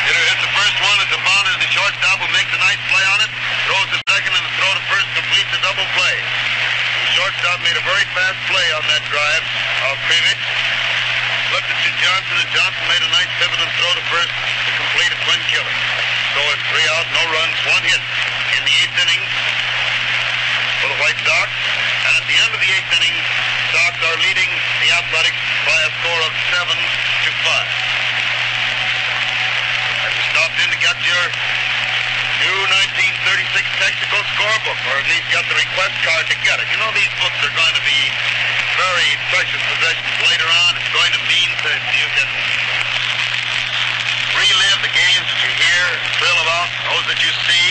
Hitter hits the first one, it's a boundary to the shortstop who makes a nice play on it, throws the second, and the throw to first completes a double play. The shortstop made a very fast play on that drive of. Flipped it to Johnson, and Johnson made a nice pivot and throw to first twin killer. So it's three out, no runs, one hit in the eighth inning for the White Sox. And at the end of the eighth inning, Sox are leading the Athletics by a score of seven to five. Have you stopped in to get your new 1936 technical scorebook, or at least got the request card to get it? You know these books are going to be very precious possessions later on. It's going to mean that you can relive the games that you hear, thrill about, those that you see,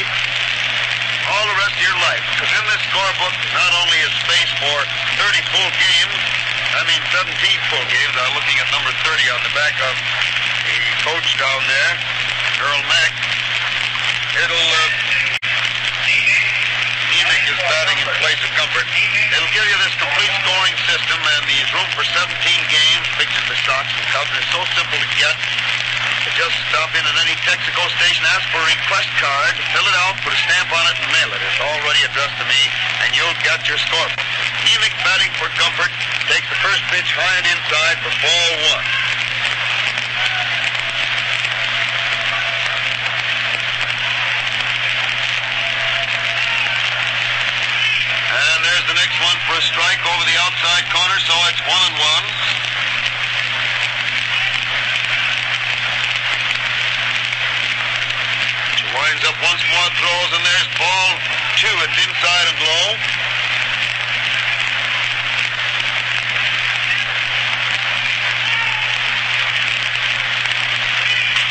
all the rest of your life. Because in this scorebook, not only is space for 30 full games, I mean 17 full games. I'm looking at number 30 on the back of the coach down there, Earl Mack. It'll uh, Nemec is batting in place of Comfort. It'll give you this complete scoring system and there's room for 17 games, pictures the shots and Cubs. It's so simple to get. Just stop in at any Texaco station, ask for a request card, fill it out, put a stamp on it, and mail it. It's already addressed to me, and you'll get your score. Helix batting for comfort takes the first pitch high and inside for ball one. And there's the next one for a strike over the outside corner, so it's one and one. Winds up once more, throws, and there's ball two. It's inside and low.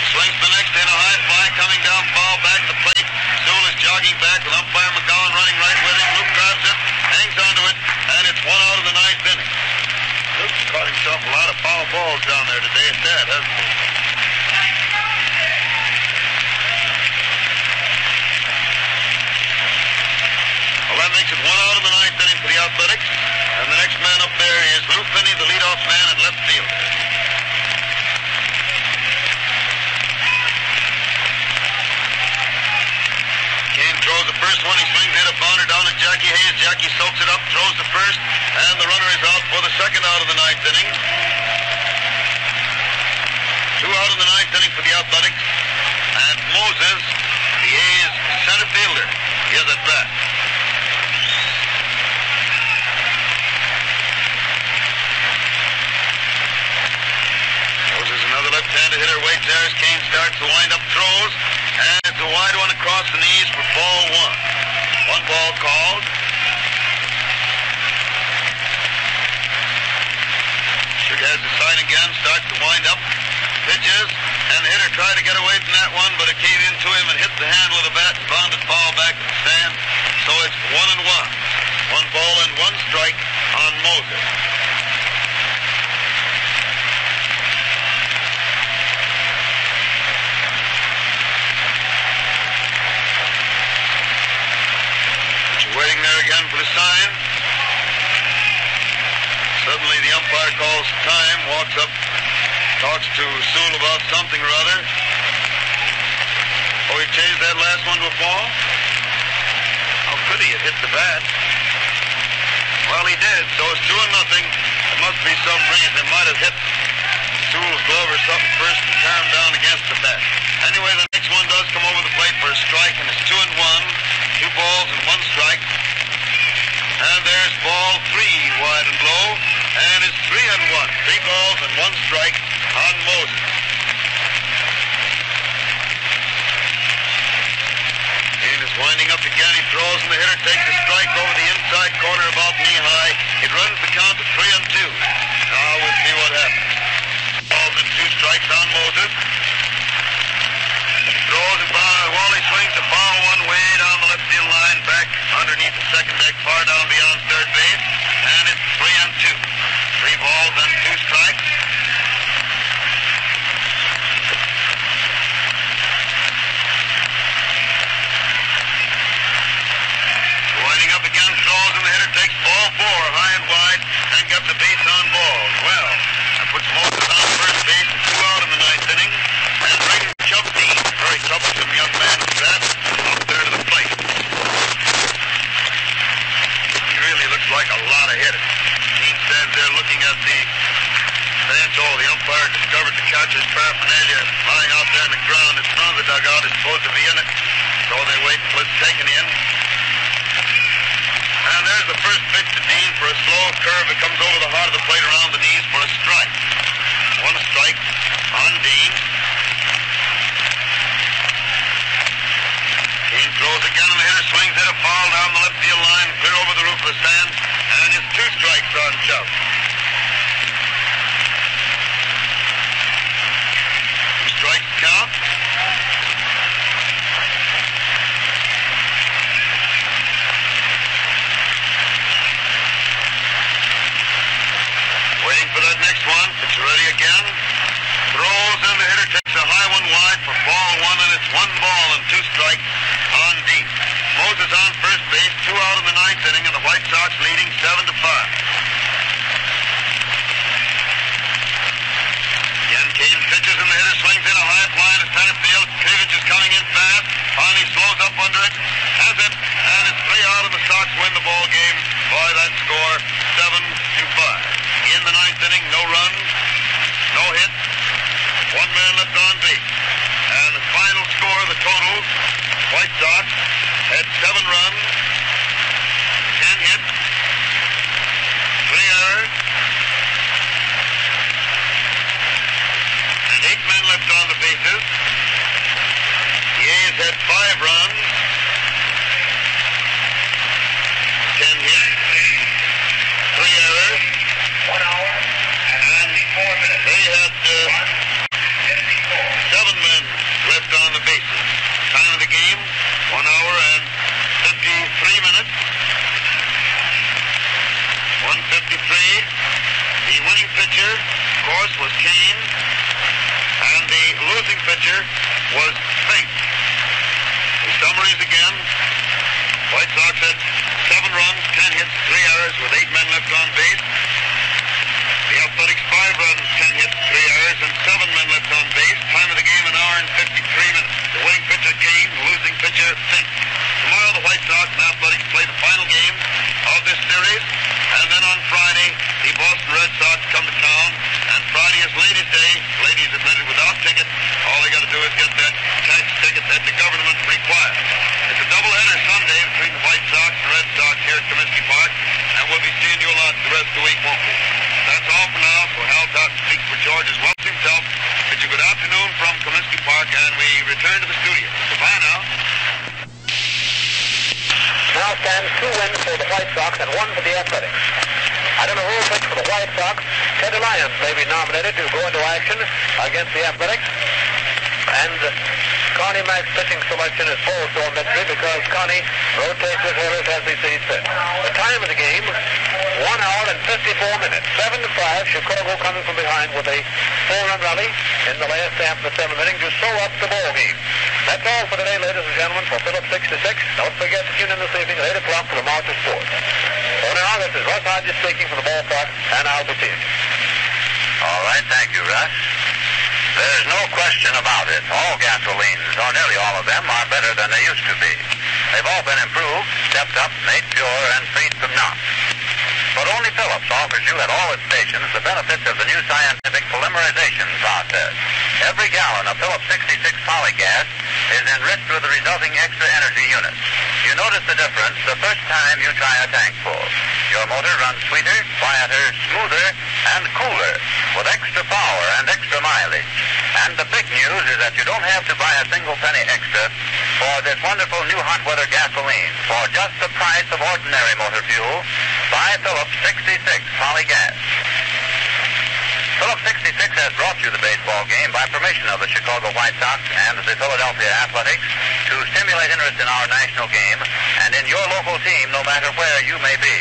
Swings the next in a high fly coming down foul back to the plate. Sewell is jogging back with umpire McGowan running right with him. Luke grabs it, hangs onto it, and it's one out of the ninth inning. Luke's caught himself a lot of foul balls down there today at that, hasn't he? One out of the ninth inning for the Athletics. And the next man up there is Lou Finney, the leadoff man at left field. Cain throws the first one. He swings it a bounder down to Jackie Hayes. Jackie soaks it up, throws the first, and the runner is out for the second out of the ninth inning. Two out of the ninth inning for the Athletics. And Moses, the A's center fielder, is at bat. Moses, another left-handed hitter, waits there as Cain starts to wind up throws. And it's a wide one across the knees for ball one. One ball called. Sugar has the sign again, starts to wind up, pitches, and the hitter tried to get away from that one, but it came into him and hit the handle of the bat and bounded foul back to the stand. So it's one and one. One ball and one strike on Moses. Waiting there again for the sign. Suddenly the umpire calls time, walks up, talks to Sewell about something or other. Oh, he changed that last one to a ball? How could he? It hit the bat. Well, he did, so it's two and nothing. There must be some reason. Might have hit Sewell's glove or something first and him down against the bat. Anyway, the next one does come over the plate for a strike, and it's two and one. Two balls and one strike. And there's ball three, wide and low. And it's three and one. Three balls and one strike on Moses. Cain is winding up again. He throws, and the hitter takes a strike over the inside corner about knee high. It runs the count to three and two. Now we'll see what happens. Balls and two strikes on Moses. Throws and. Wally swings the foul one way down the left line, back underneath the second deck, far down beyond third base. And it's three and two. Three balls and two strikes. Winding up again, throws, and the hitter takes ball four, high and wide, and gets a base on balls. Well, that puts Moses on first base, and two out in the ninth inning, and brings Chubb Dean, a very troublesome young man at that, up there to the plate. He really looks like a lot of hitters. Dean stands there looking at the Oh, the umpire discovered the catcher's paraphernalia lying out there on the ground in front of the dugout. It's supposed to be in it, so they wait until it's taken in. And there's the first pitch to Dean for a slow curve that comes over the heart of the plate around the knees for a strike. One strike on Dean. Dean throws again, and the hitter swings it a foul down the left field line, clear over the roof of the stand, and it's two strikes on Chubb. Moses, one ball and two strikes on deep. Moses on first base, two out in the ninth inning, and the White Sox leading seven to five. Again, Cain pitches and the hitter swings in a high fly to center field. Kreevich is coming in fast. Finally slows up under it, has it, and it's three out, and the Sox win the ball game by that score, seven to five. In the ninth inning, no runs, no hits, one man left on base total, White Sox had seven runs, ten hits, three errors, and eight men left on the bases. The A's had five runs, ten hits, three errors, One hour and they had uh, seven men left on the bases. Time of the game, one hour and 53 minutes. 153. The winning pitcher, of course, was Cain, and the losing pitcher was Fink. The summaries again. White Sox had seven runs, ten hits, three errors, with eight men left on base. The Athletics five runs, ten hits, three errors, and seven men left on base. Time of the game an hour and 53 minutes. The winning pitcher Cain, the losing pitcher Fink. Tomorrow the White Sox and Athletics play the final game of this series, and then on Friday the Boston Red Sox come to town. And Friday is ladies' day. Ladies admitted without ticket. All they got to do is get that tax ticket that the government requires. It's a doubleheader Sunday between the White Sox and Red Sox here at Comiskey Park, and we'll be seeing you a lot the rest of the week, won't we? That's all for now. So Hal Totten speaks for George as well as himself. Bid you good afternoon from Comiskey Park, and we return to the studio. Goodbye now. Now stands two wins for the White Sox and one for the Athletics. I don't know who will pitch for the White Sox. Teddy Lyons may be nominated to go into action against the Athletics. And Connie Mack's pitching selection is also a mystery because Connie rotates his hitters as he sees fit. The time of the game, 1 hour and 54 minutes. 7 to 5, Chicago coming from behind with a four-run rally in the last half of the seventh inning to sew up the ball game. That's all for today, ladies and gentlemen, for Phillips 66. Don't forget to tune in this evening at 8 o'clock for the March of Sports. This is Russ Hodges speaking from the ballpark, and you. All right, thank you, Russ. There's no question about it. All gasolines, or nearly all of them, are better than they used to be. They've all been improved, stepped up, made pure, and freed from knots. But only Phillips offers you at all its stations the benefits of the new scientific polymerization process. Every gallon of Phillips 66 polygas is enriched with the resulting extra energy units. Notice the difference the first time you try a tank full. Your motor runs sweeter, quieter, smoother, and cooler with extra power and extra mileage. And the big news is that you don't have to buy a single penny extra for this wonderful new hot weather gasoline. For just the price of ordinary motor fuel, buy Phillips 66 Polygas. Phillips 66 has brought you the baseball game by permission of the Chicago White Sox and the Philadelphia Athletics to stimulate interest in our national game and in your local team no matter where you may be.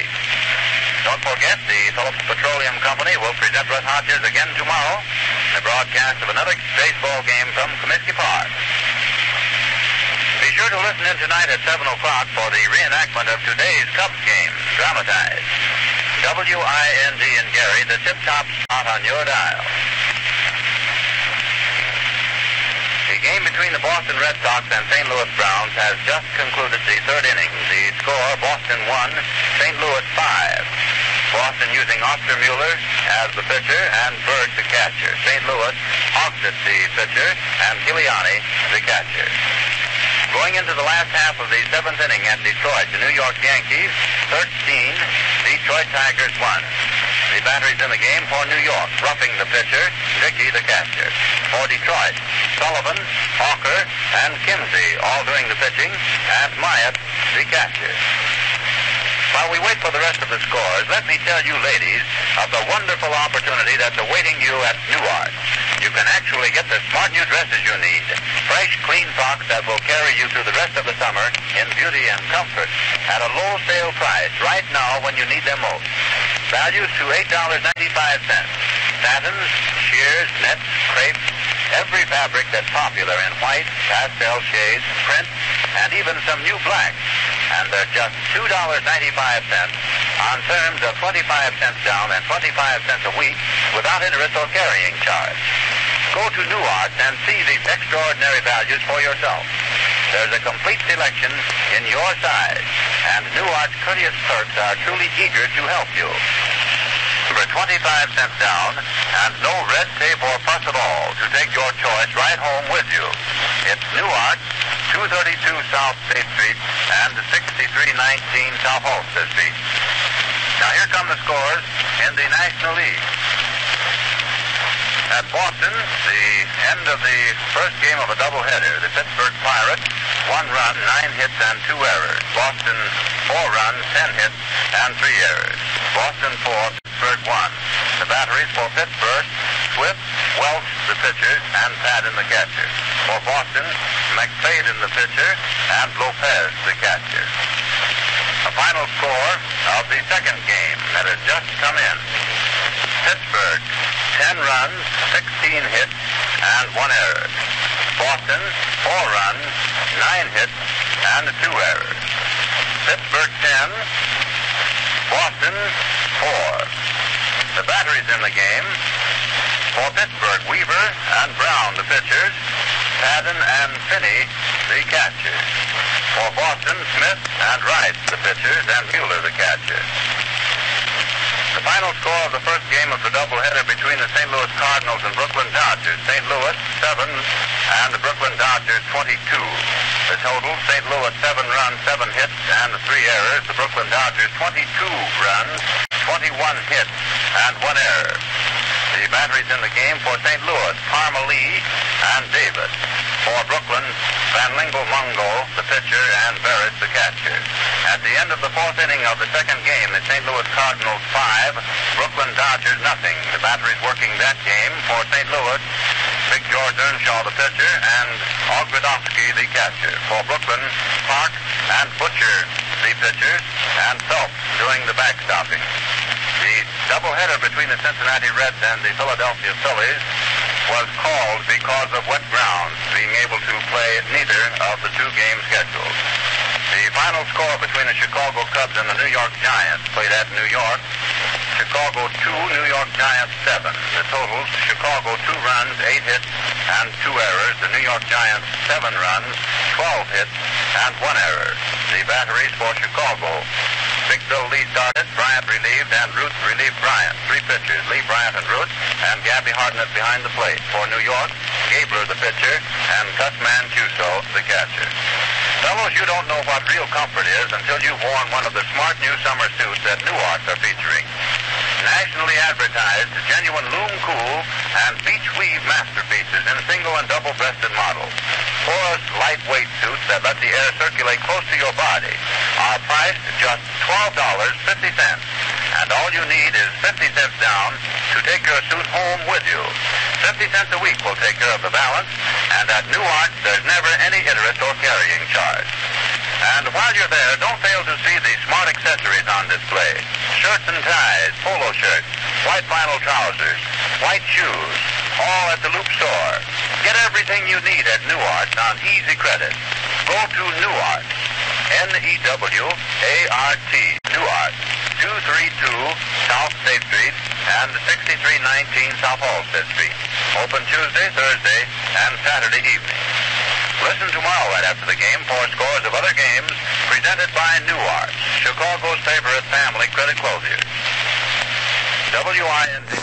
Don't forget, the Phillips Petroleum Company will present Russ Hodges again tomorrow in the broadcast of another baseball game from Comiskey Park. Be sure to listen in tonight at 7 o'clock for the reenactment of today's Cubs game, dramatized. W-I-N-D and Gary, the tip-top spot on your dial. The game between the Boston Red Sox and St. Louis Browns has just concluded the third inning. The score, Boston 1, St. Louis 5. Boston using Ostermueller as the pitcher and Berg the catcher. St. Louis, Hogsett the pitcher and Giuliani the catcher. Going into the last half of the seventh inning at Detroit, the New York Yankees 13, Detroit Tigers 1. The batteries in the game for New York, Ruffing the pitcher, Dickey the catcher. For Detroit, Sullivan, Hawker, and Kimsey all doing the pitching, and Myatt the catcher. While we wait for the rest of the scores, let me tell you ladies of the wonderful opportunity that's awaiting you at Newart. You can actually get the smart new dresses you need. Fresh, clean frocks that will carry you through the rest of the summer in beauty and comfort at a low sale price right now when you need them most. Values to $8.95. Satins, shears, nets, crepes, every fabric that's popular in white, pastel shades, print, and even some new blacks. And they're just $2.95 on terms of 25 cents down and 25 cents a week without interest or carrying charge. Go to Newart and see these extraordinary values for yourself. there's a complete selection in your size, and Newart's courteous clerks are truly eager to help you. For 25 cents down, and no red tape or fuss at all to take your choice right home with you. It's Newart, 232 South State Street and 6319 South Halsted Street. Now here come the scores in the National League. At Boston, the end of the first game of a doubleheader, the Pittsburgh Pirates, one run, nine hits, and two errors. Boston, four runs, ten hits, and three errors. Boston four, Pittsburgh one. The batteries for Pittsburgh, Swift, Welch, the pitchers, and Padden, the catcher. For Boston, MacFayden, the pitcher, and Lopez, the catcher. A final score of the second game that has just come in. Pittsburgh, 10 runs, 16 hits, and one error. Boston, 4 runs, 9 hits, and 2 errors. Pittsburgh, 10. Boston, 4. The batteries in the game. For Pittsburgh, Weaver and Brown, the pitchers. Padden and Finney, the catchers. For Boston, Smith and Rice, the pitchers, and Mueller, the catcher. The final score of the first game of the doubleheader between the St. Louis Cardinals and Brooklyn Dodgers. St. Louis, 7, and the Brooklyn Dodgers, 22. The total, St. Louis, 7 runs, 7 hits, and 3 errors. The Brooklyn Dodgers, 22 runs, 21 hits, and 1 error. Batteries in the game for St. Louis, Parmelee and Davis. For Brooklyn, Van Lingle Mungo, the pitcher, and Berres, the catcher. At the end of the fourth inning of the second game, the St. Louis Cardinals 5, Brooklyn Dodgers nothing. The batteries working that game for St. Louis, Big George Earnshaw, the pitcher, and Ogrodowski, the catcher. For Brooklyn, Park and Butcher, the pitchers, and Phelps doing the backstopping. The doubleheader between the Cincinnati Reds and the Philadelphia Phillies was called because of wet ground, being able to play neither of the two games scheduled. The final score between the Chicago Cubs and the New York Giants played at New York. Chicago 2, New York Giants 7. The totals, Chicago 2 runs, 8 hits, and 2 errors. The New York Giants 7 runs, 12 hits, and 1 error. The batteries for Chicago. Big Bill Lee started, Bryant relieved, and Root relieved Bryant. Three pitchers, Lee, Bryant, and Root, and Gabby Hartnett behind the plate. For New York, Gabler the pitcher, and Gus Mancuso the catcher. Fellows, you don't know what real comfort is until you've worn one of the smart new summer suits that Newart are featuring. Nationally advertised, genuine loom cool and beach weave masterpieces in single and double-breasted models. Porous, lightweight suits that let the air circulate close to your body are priced just $12.50. And all you need is 50 cents down to take your suit home with you. 50 cents a week will take care of the balance, and at Newart, there's never any interest or carrying charge. And while you're there, don't fail to see the smart accessories on display. Shirts and ties, polo shirts, white vinyl trousers, white shoes, all at the Loop store. Get everything you need at Newart on easy credit. Go to Newart, N-E-W-A-R-T, Newart, 232 South State Street and 6319 South Halsted Street. Open Tuesday, Thursday, and Saturday evening. Listen tomorrow right after the game for scores of other games presented by Newart, Chicago's favorite family credit clothier. WIND.